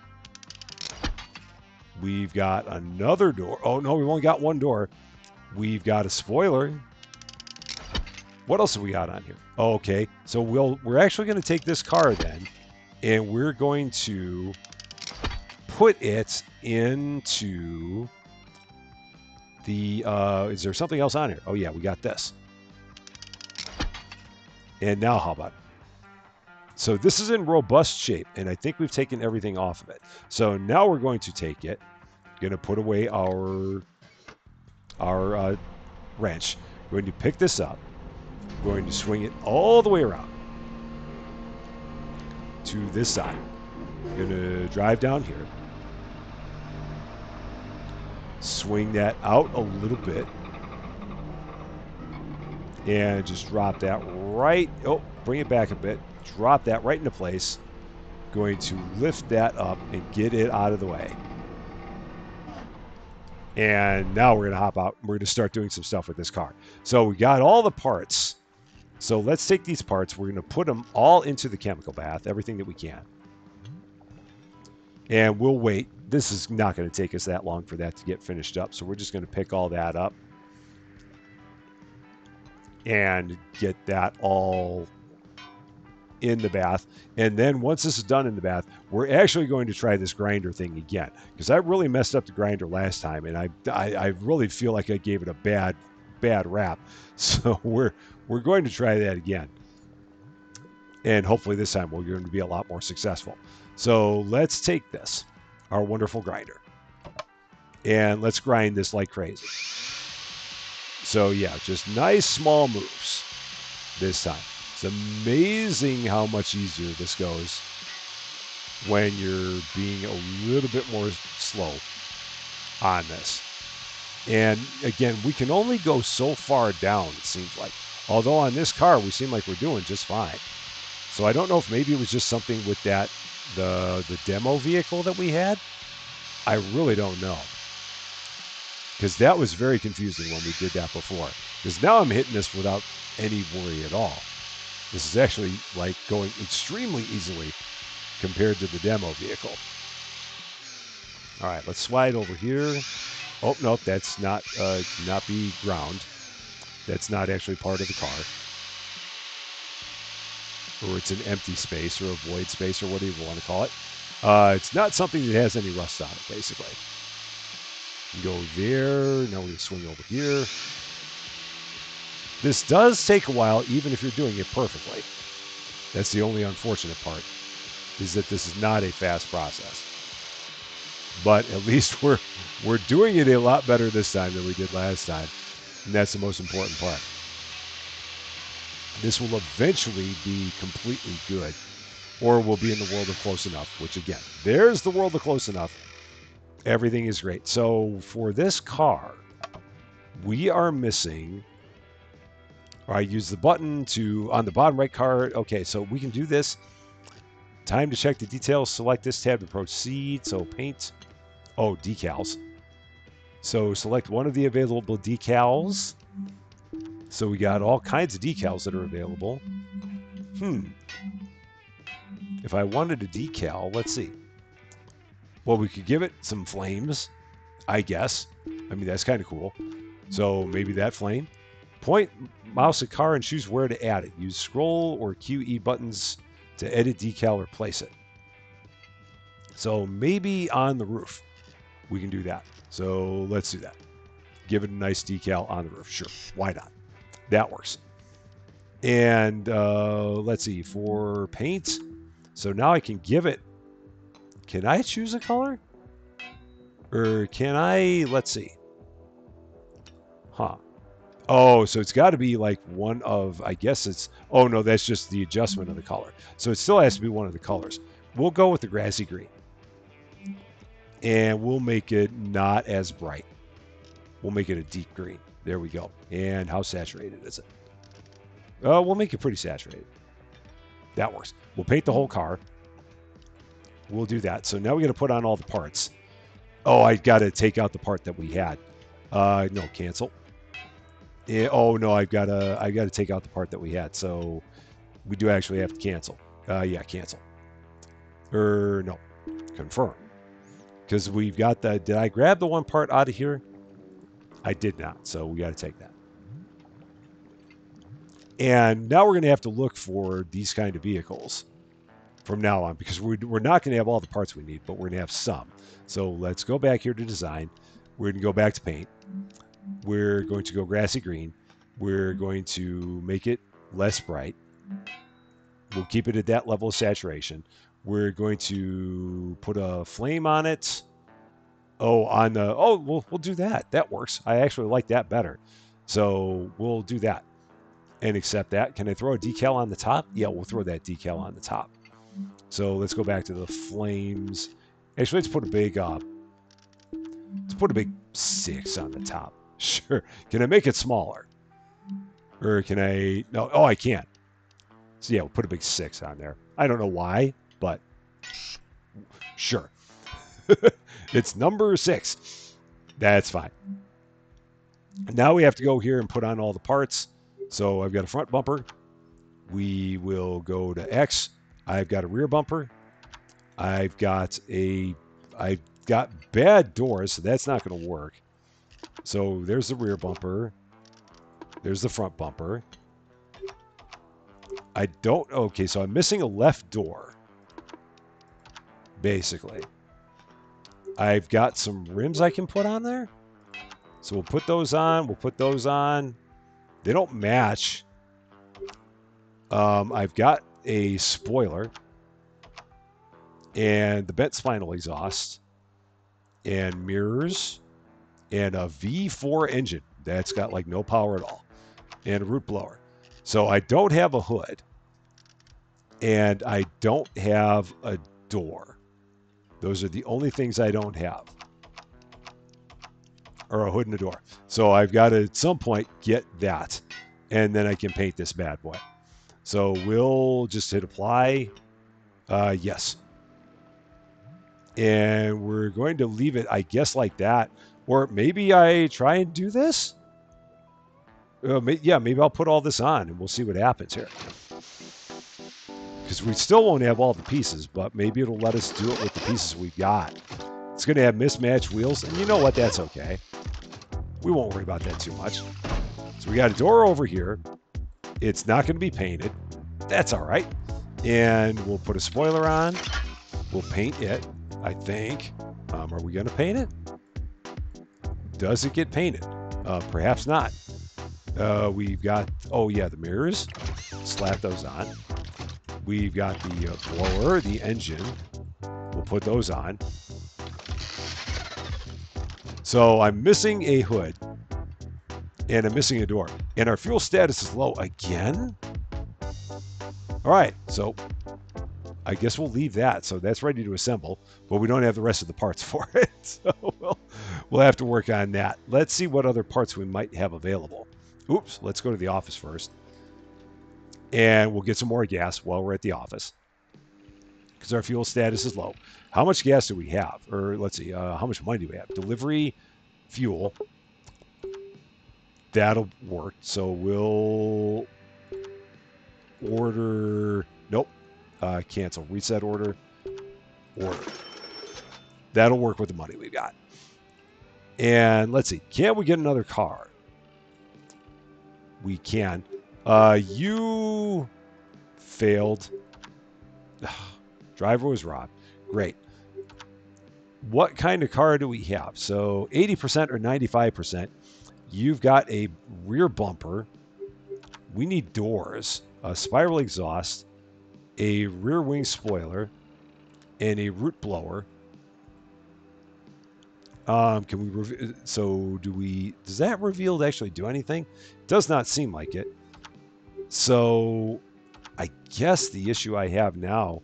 A: We've got another door. Oh, no, we've only got one door. We've got a spoiler. What else have we got on here? Okay, so we'll we're actually going to take this car then, and we're going to put it into the uh, is there something else on here? Oh yeah, we got this. And now how about? It? So this is in robust shape, and I think we've taken everything off of it. So now we're going to take it, going to put away our our uh, wrench. Going to pick this up. Going to swing it all the way around to this side. Gonna drive down here. Swing that out a little bit. And just drop that right. Oh, bring it back a bit. Drop that right into place. Going to lift that up and get it out of the way. And now we're going to hop out. We're going to start doing some stuff with this car. So we got all the parts. So let's take these parts. We're going to put them all into the chemical bath, everything that we can. And we'll wait. This is not going to take us that long for that to get finished up. So we're just going to pick all that up and get that all in the bath. And then once this is done in the bath, we're actually going to try this grinder thing again because I really messed up the grinder last time, and I, I, I really feel like I gave it a bad bad rap. So we're we're going to try that again, and hopefully this time we're going to be a lot more successful. So let's take this, our wonderful grinder, and let's grind this like crazy. So yeah, just nice small moves this time. It's amazing how much easier this goes when you're being a little bit more slow on this. And again, we can only go so far down, it seems like. Although on this car, we seem like we're doing just fine. So I don't know if maybe it was just something with that, the, the demo vehicle that we had. I really don't know. Because that was very confusing when we did that before. Because now I'm hitting this without any worry at all. This is actually like going extremely easily compared to the demo vehicle. All right, let's slide over here. Oh, nope, that's not, uh, not be ground. That's not actually part of the car. Or it's an empty space or a void space or whatever you want to call it. Uh, it's not something that has any rust on it, basically. Go there. Now to swing over here. This does take a while, even if you're doing it perfectly. That's the only unfortunate part, is that this is not a fast process. But at least we're we're doing it a lot better this time than we did last time. And that's the most important part. This will eventually be completely good. Or we'll be in the world of close enough, which again, there's the world of close enough. Everything is great. So for this car, we are missing I use the button to on the bottom right card. Okay, so we can do this. Time to check the details. Select this tab to proceed. So paint. Oh, decals. So select one of the available decals. So we got all kinds of decals that are available. Hmm. If I wanted a decal, let's see. Well, we could give it some flames, I guess. I mean, that's kind of cool. So maybe that flame. Point mouse a car and choose where to add it. Use scroll or QE buttons to edit decal or place it. So maybe on the roof we can do that. So let's do that. Give it a nice decal on the roof. Sure, why not? That works. And uh, let's see, for paint, so now I can give it, can I choose a color? Or can I, let's see. Huh. Oh, so it's got to be like one of, I guess it's, oh no, that's just the adjustment of the color. So it still has to be one of the colors. We'll go with the grassy green. And we'll make it not as bright. We'll make it a deep green. There we go. And how saturated is it? Oh, we'll make it pretty saturated. That works. We'll paint the whole car. We'll do that. So now we got to put on all the parts. Oh, I got to take out the part that we had. Uh, no, cancel. Oh no, I've got to I got to take out the part that we had. So we do actually have to cancel. Uh, yeah, cancel. Or no, confirm. Because we've got the. Did I grab the one part out of here? I did not. So we got to take that. And now we're going to have to look for these kind of vehicles from now on because we're, we're not going to have all the parts we need, but we're going to have some. So let's go back here to design. We're going to go back to paint. We're going to go grassy green. We're going to make it less bright. We'll keep it at that level of saturation. We're going to put a flame on it. Oh, on the oh, we'll we'll do that. That works. I actually like that better. So we'll do that and accept that. Can I throw a decal on the top? Yeah, we'll throw that decal on the top. So let's go back to the flames. Actually, let's put a big uh, let's put a big six on the top. Sure. Can I make it smaller? Or can I? No. Oh, I can't. So yeah, we'll put a big six on there. I don't know why, but sure. it's number six. That's fine. Now we have to go here and put on all the parts. So I've got a front bumper. We will go to X. I've got a rear bumper. I've got a I've got bad doors, so that's not going to work. So there's the rear bumper. There's the front bumper. I don't okay, so I'm missing a left door. Basically. I've got some rims I can put on there. So we'll put those on. We'll put those on. They don't match. Um, I've got a spoiler and the bent spiral exhaust and mirrors and a V4 engine that's got like no power at all and a root blower. So I don't have a hood and I don't have a door. Those are the only things I don't have. Or a hood and a door. So I've got to at some point get that. And then I can paint this bad boy. So we'll just hit apply. Uh, yes. And we're going to leave it, I guess, like that. Or maybe I try and do this. Uh, may, yeah, maybe I'll put all this on and we'll see what happens here. Because we still won't have all the pieces, but maybe it'll let us do it with the pieces we've got. It's going to have mismatched wheels, and you know what? That's okay. We won't worry about that too much. So we got a door over here. It's not going to be painted. That's all right. And we'll put a spoiler on. We'll paint it, I think. Um, are we going to paint it? Does it get painted? Uh, perhaps not. Uh, we've got, oh yeah, the mirrors. Slap those on. We've got the uh, blower, the engine. We'll put those on. So I'm missing a hood. And I'm missing a door. And our fuel status is low again? All right, so I guess we'll leave that. So that's ready to assemble, but we don't have the rest of the parts for it. So we'll, we'll have to work on that. Let's see what other parts we might have available. Oops, let's go to the office first. And we'll get some more gas while we're at the office. Because our fuel status is low. How much gas do we have? Or let's see, uh, how much money do we have? Delivery, fuel. That'll work. So we'll order. Nope. Uh, cancel. Reset order. Order. That'll work with the money we've got. And let's see. Can we get another car? We can. Uh, you failed. Driver was robbed. Great. What kind of car do we have? So 80% or 95%. You've got a rear bumper. We need doors, a spiral exhaust, a rear wing spoiler, and a root blower. Um, can we? So do we? Does that reveal actually do anything? Does not seem like it. So, I guess the issue I have now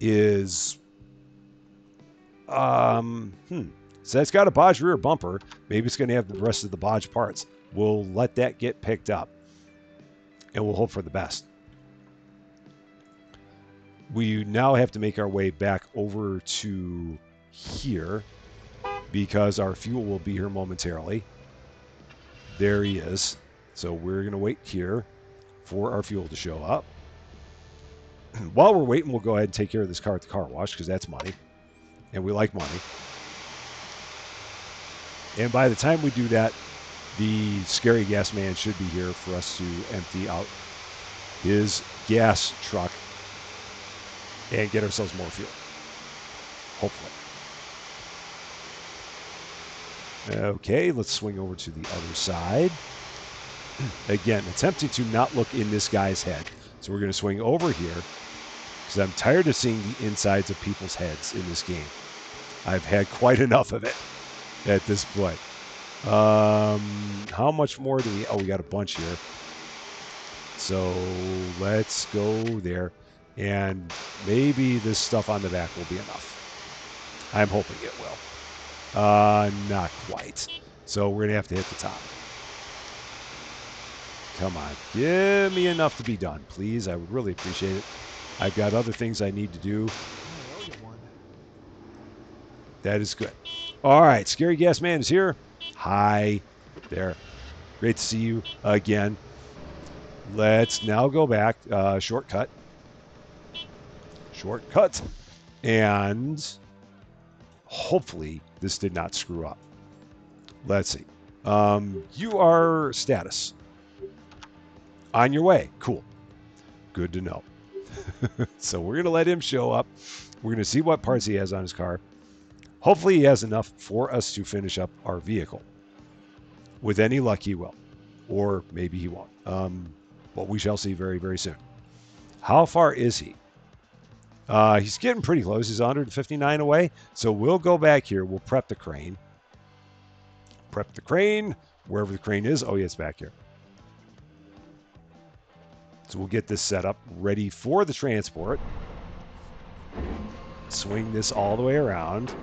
A: is, um, hmm. So it's got a Bodge rear bumper. Maybe it's going to have the rest of the Bodge parts. We'll let that get picked up, and we'll hope for the best. We now have to make our way back over to here because our fuel will be here momentarily. There he is. So we're going to wait here for our fuel to show up. While we're waiting, we'll go ahead and take care of this car at the car wash because that's money. And we like money. And by the time we do that, the scary gas man should be here for us to empty out his gas truck and get ourselves more fuel. Hopefully. Okay, let's swing over to the other side. Again, attempting to not look in this guy's head. So we're going to swing over here because I'm tired of seeing the insides of people's heads in this game. I've had quite enough of it at this point. Um, how much more do we? Oh, we got a bunch here. So let's go there. And maybe this stuff on the back will be enough. I'm hoping it will. Uh, not quite. So we're going to have to hit the top. Come on. Give me enough to be done, please. I would really appreciate it. I've got other things I need to do. That is good. All right, Scary Gas Man is here. Hi there. Great to see you again. Let's now go back. Uh, shortcut. Shortcut. And hopefully this did not screw up. Let's see. Um, you are status. On your way. Cool. Good to know. so we're going to let him show up. We're going to see what parts he has on his car. Hopefully, he has enough for us to finish up our vehicle. With any luck, he will. Or maybe he won't. Um, but we shall see very, very soon. How far is he? Uh, he's getting pretty close. He's 159 away. So we'll go back here. We'll prep the crane. Prep the crane. Wherever the crane is. Oh, yeah, it's back here. So we'll get this set up ready for the transport. Swing this all the way around.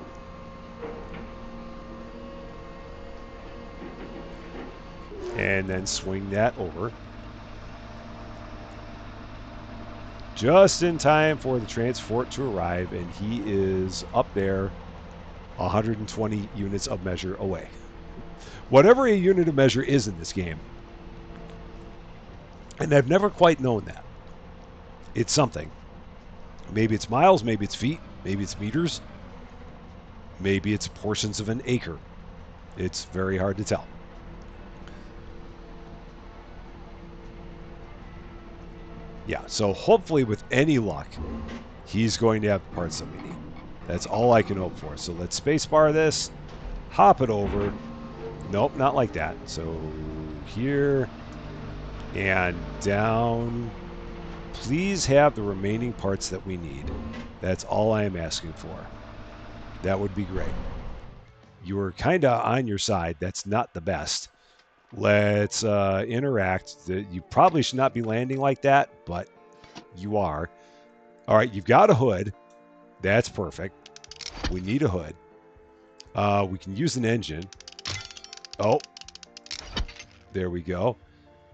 A: And then swing that over. Just in time for the transport to arrive, and he is up there 120 units of measure away. Whatever a unit of measure is in this game, and I've never quite known that. It's something. Maybe it's miles, maybe it's feet, maybe it's meters, maybe it's portions of an acre. It's very hard to tell. Yeah, so hopefully with any luck, he's going to have parts that we need. That's all I can hope for. So let's spacebar this, hop it over. Nope, not like that. So here and down. Please have the remaining parts that we need. That's all I am asking for. That would be great. You were kind of on your side. That's not the best. Let's uh, interact. You probably should not be landing like that, but you are. All right, you've got a hood. That's perfect. We need a hood. Uh, we can use an engine. Oh, there we go.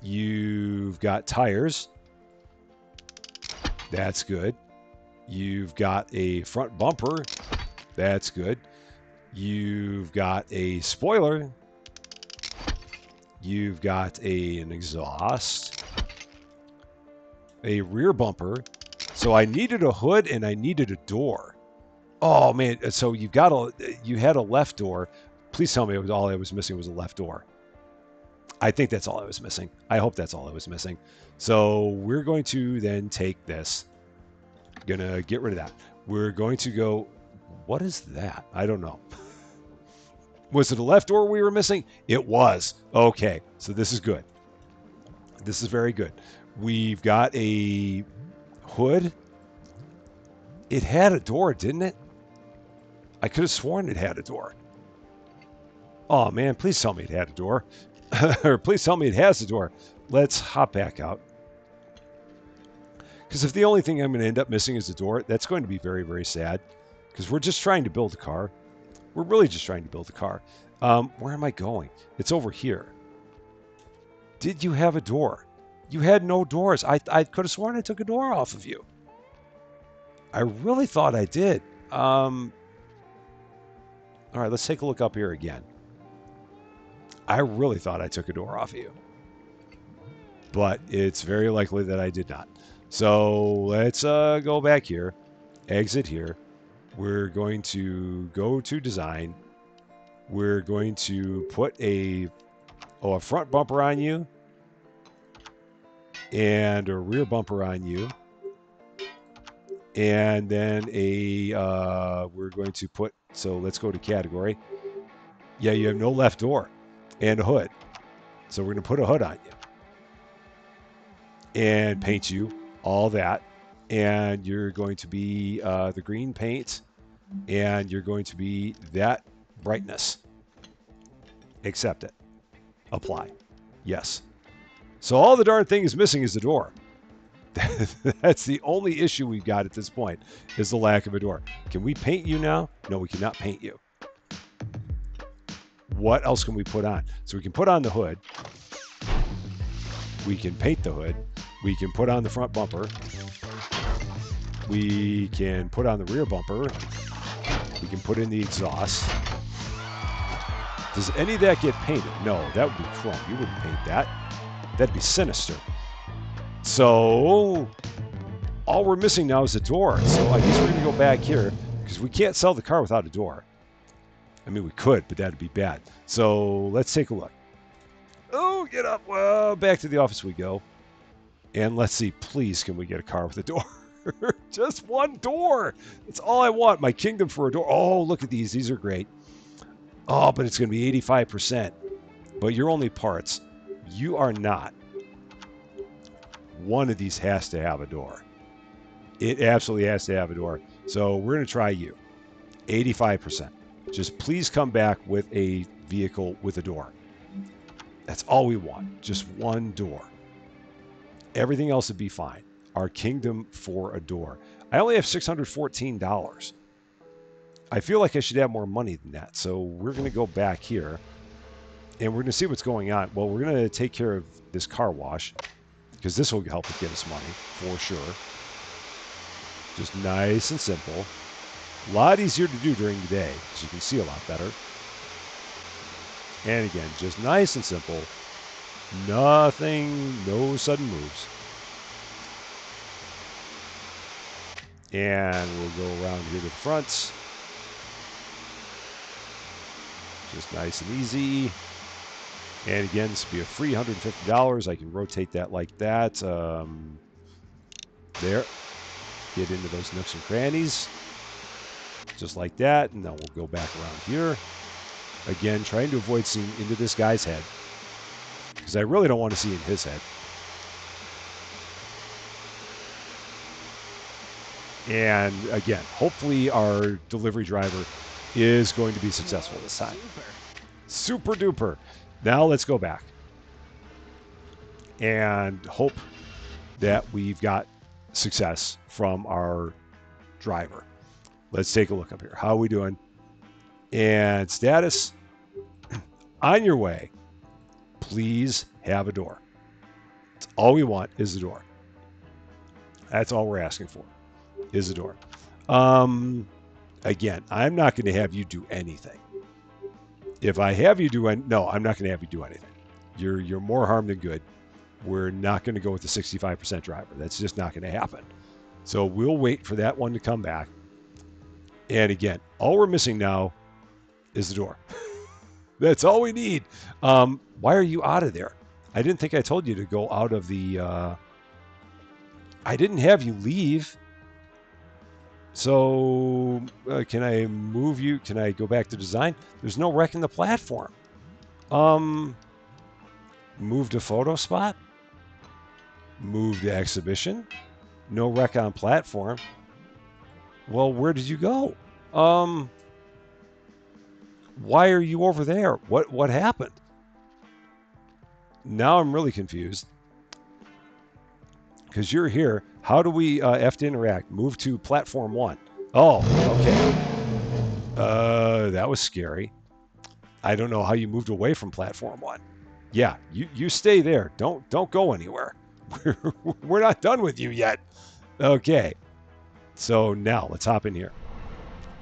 A: You've got tires. That's good. You've got a front bumper. That's good. You've got a spoiler. You've got a, an exhaust. A rear bumper. So I needed a hood and I needed a door. Oh man, so you got a you had a left door. Please tell me it was all I was missing was a left door. I think that's all I was missing. I hope that's all I was missing. So we're going to then take this. Gonna get rid of that. We're going to go. What is that? I don't know. Was it a left door we were missing? It was. Okay, so this is good. This is very good. We've got a hood. It had a door, didn't it? I could have sworn it had a door. Oh man, please tell me it had a door. or please tell me it has a door. Let's hop back out. Because if the only thing I'm going to end up missing is a door, that's going to be very, very sad. Because we're just trying to build a car. We're really just trying to build a car. Um, where am I going? It's over here. Did you have a door? You had no doors. I, I could have sworn I took a door off of you. I really thought I did. Um, all right, let's take a look up here again. I really thought I took a door off of you. But it's very likely that I did not. So let's uh, go back here, exit here. We're going to go to design. We're going to put a, oh, a front bumper on you and a rear bumper on you. And then a, uh, we're going to put, so let's go to category. Yeah, you have no left door and a hood. So we're going to put a hood on you and paint you all that. And you're going to be uh, the green paint and you're going to be that brightness. Accept it. Apply. Yes. So all the darn thing is missing is the door. That's the only issue we've got at this point is the lack of a door. Can we paint you now? No, we cannot paint you. What else can we put on? So we can put on the hood. We can paint the hood. We can put on the front bumper. We can put on the rear bumper. We can put in the exhaust. Does any of that get painted? No, that would be chrome. You wouldn't paint that. That'd be sinister. So all we're missing now is a door. So I guess we're gonna go back here because we can't sell the car without a door. I mean, we could, but that'd be bad. So let's take a look. Oh, get up. Well, back to the office we go. And let's see, please, can we get a car with a door? Just one door. That's all I want. My kingdom for a door. Oh, look at these. These are great. Oh, but it's going to be 85%. But you're only parts. You are not. One of these has to have a door. It absolutely has to have a door. So we're going to try you. 85%. Just please come back with a vehicle with a door. That's all we want. Just one door. Everything else would be fine. Our kingdom for a door. I only have $614. I feel like I should have more money than that. So we're going to go back here and we're going to see what's going on. Well, we're going to take care of this car wash because this will help get us money for sure. Just nice and simple. A lot easier to do during the day because you can see a lot better. And again, just nice and simple. Nothing, no sudden moves. And we'll go around here to the front. Just nice and easy. And again, this will be a free $150. I can rotate that like that. Um, there. Get into those nooks and crannies. Just like that. And then we'll go back around here. Again, trying to avoid seeing into this guy's head. Because I really don't want to see in his head. And again, hopefully our delivery driver is going to be successful this time. Super duper. Now let's go back and hope that we've got success from our driver. Let's take a look up here. How are we doing? And status on your way. Please have a door. All we want is a door. That's all we're asking for is a door. Um, again, I'm not going to have you do anything. If I have you do any, no, I'm not going to have you do anything. You're you're more harm than good. We're not going to go with the 65% driver. That's just not going to happen. So we'll wait for that one to come back. And again, all we're missing now is the door. That's all we need. Um, why are you out of there? I didn't think I told you to go out of the. Uh, I didn't have you leave. So uh, can I move you? Can I go back to design? There's no wreck in the platform. Um, move to photo spot. Move to exhibition. No wreck on platform. Well, where did you go? Um, why are you over there? What what happened? Now I'm really confused. Because you're here. How do we uh, F to interact? Move to platform one. Oh, okay. Uh, that was scary. I don't know how you moved away from platform one. Yeah, you, you stay there. Don't don't go anywhere. We're, we're not done with you yet. Okay. So now let's hop in here.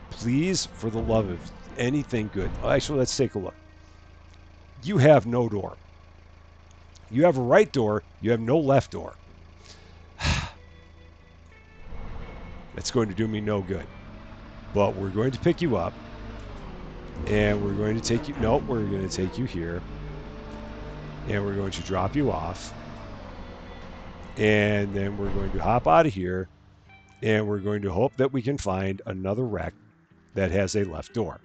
A: Please, for the love of anything good. Actually, let's take a look. You have no door. You have a right door. You have no left door. That's going to do me no good. But we're going to pick you up. And we're going to take you. Nope, we're going to take you here. And we're going to drop you off. And then we're going to hop out of here. And we're going to hope that we can find another wreck that has a left door.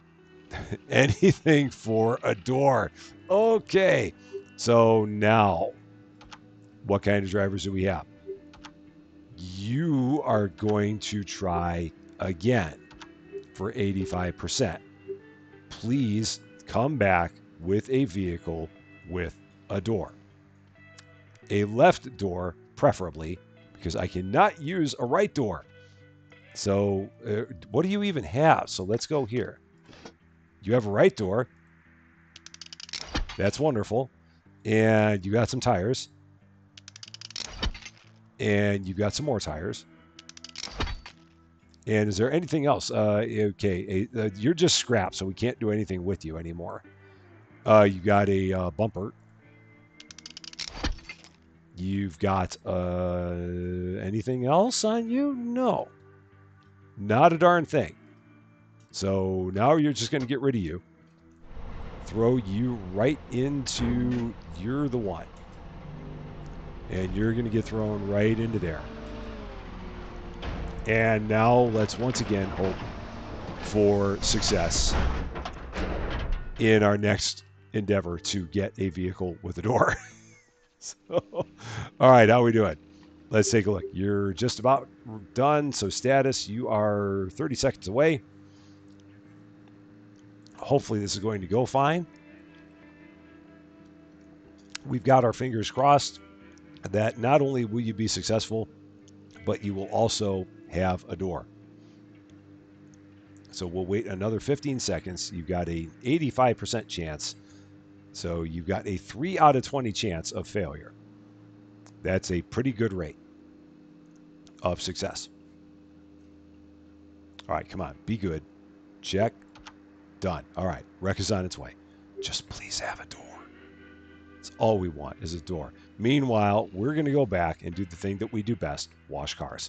A: Anything for a door. Okay. So now, what kind of drivers do we have? You are going to try again for 85%. Please come back with a vehicle with a door. A left door preferably, because I cannot use a right door. So uh, what do you even have? So let's go here. You have a right door. That's wonderful. And you got some tires. And you've got some more tires. And is there anything else? Uh, okay, uh, you're just scrap, so we can't do anything with you anymore. Uh, you got a uh, bumper. You've got uh, anything else on you? No. Not a darn thing. So now you're just going to get rid of you. Throw you right into, you're the one. And you're going to get thrown right into there. And now let's once again hope for success in our next endeavor to get a vehicle with a door. so, all right, how we doing? Let's take a look. You're just about done. So status, you are 30 seconds away. Hopefully this is going to go fine. We've got our fingers crossed that not only will you be successful, but you will also have a door. So we'll wait another 15 seconds. You've got a 85% chance. So you've got a 3 out of 20 chance of failure. That's a pretty good rate of success. All right, come on. Be good. Check. Done. All right. Wreck is on its way. Just please have a door. That's all we want is a door. Meanwhile, we're going to go back and do the thing that we do best wash cars.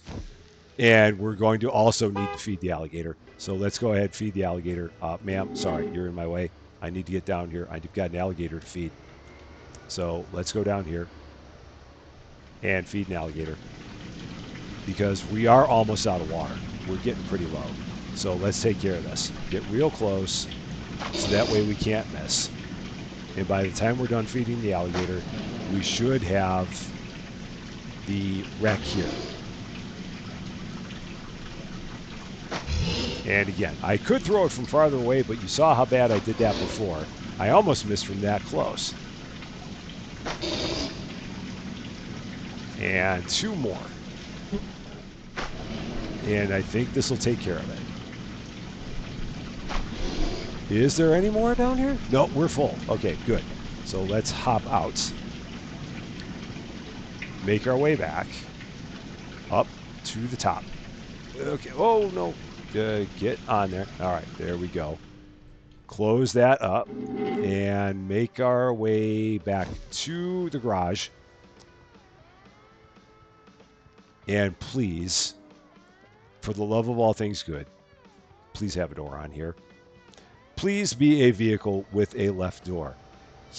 A: And we're going to also need to feed the alligator. So let's go ahead feed the alligator. Uh, ma'am, sorry, you're in my way. I need to get down here. I've got an alligator to feed. So let's go down here and feed an alligator because we are almost out of water. We're getting pretty low. So let's take care of this. Get real close so that way we can't miss. And by the time we're done feeding the alligator, we should have the wreck here. And again, I could throw it from farther away, but you saw how bad I did that before. I almost missed from that close. And two more. And I think this will take care of it. Is there any more down here? No, we're full. Okay, good. So let's hop out. Make our way back. Up to the top. Okay. Oh, no. Uh, get on there. All right, there we go. Close that up and make our way back to the garage. And please, for the love of all things good, please have a door on here. Please be a vehicle with a left door.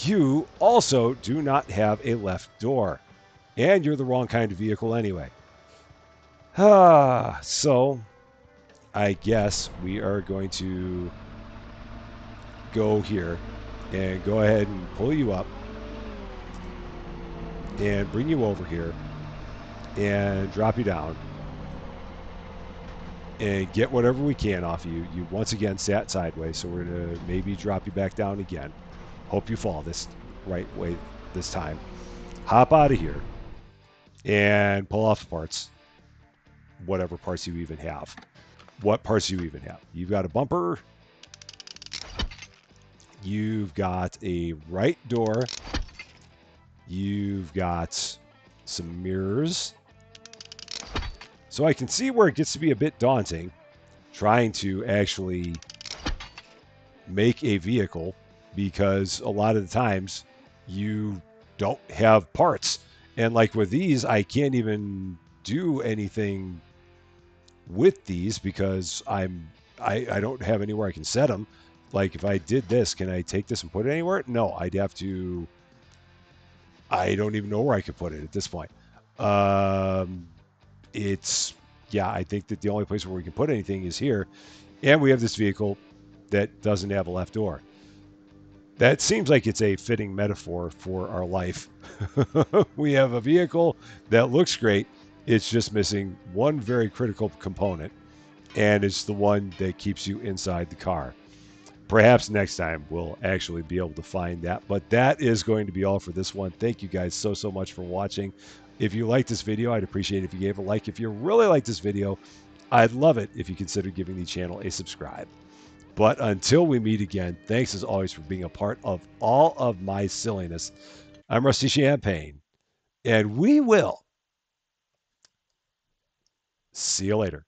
A: You also do not have a left door. And you're the wrong kind of vehicle anyway. Ah, so I guess we are going to go here and go ahead and pull you up and bring you over here and drop you down and get whatever we can off you. You once again sat sideways, so we're to maybe drop you back down again. Hope you fall this right way this time. Hop out of here and pull off the parts, whatever parts you even have. What parts you even have. You've got a bumper. You've got a right door. You've got some mirrors. So I can see where it gets to be a bit daunting trying to actually make a vehicle because a lot of the times you don't have parts. And like with these, I can't even do anything with these because I'm I, I don't have anywhere I can set them. Like if I did this, can I take this and put it anywhere? No, I'd have to. I don't even know where I could put it at this point. Um, it's yeah, I think that the only place where we can put anything is here, and we have this vehicle that doesn't have a left door. That seems like it's a fitting metaphor for our life. we have a vehicle that looks great. It's just missing one very critical component, and it's the one that keeps you inside the car. Perhaps next time we'll actually be able to find that. But that is going to be all for this one. Thank you guys so, so much for watching If you like this video, I'd appreciate if you gave a like. If you really like this video, I'd love it if you consider giving the channel a subscribe. But until we meet again, thanks as always for being a part of all of my silliness. I'm Rusty Champaign, and we will see you later.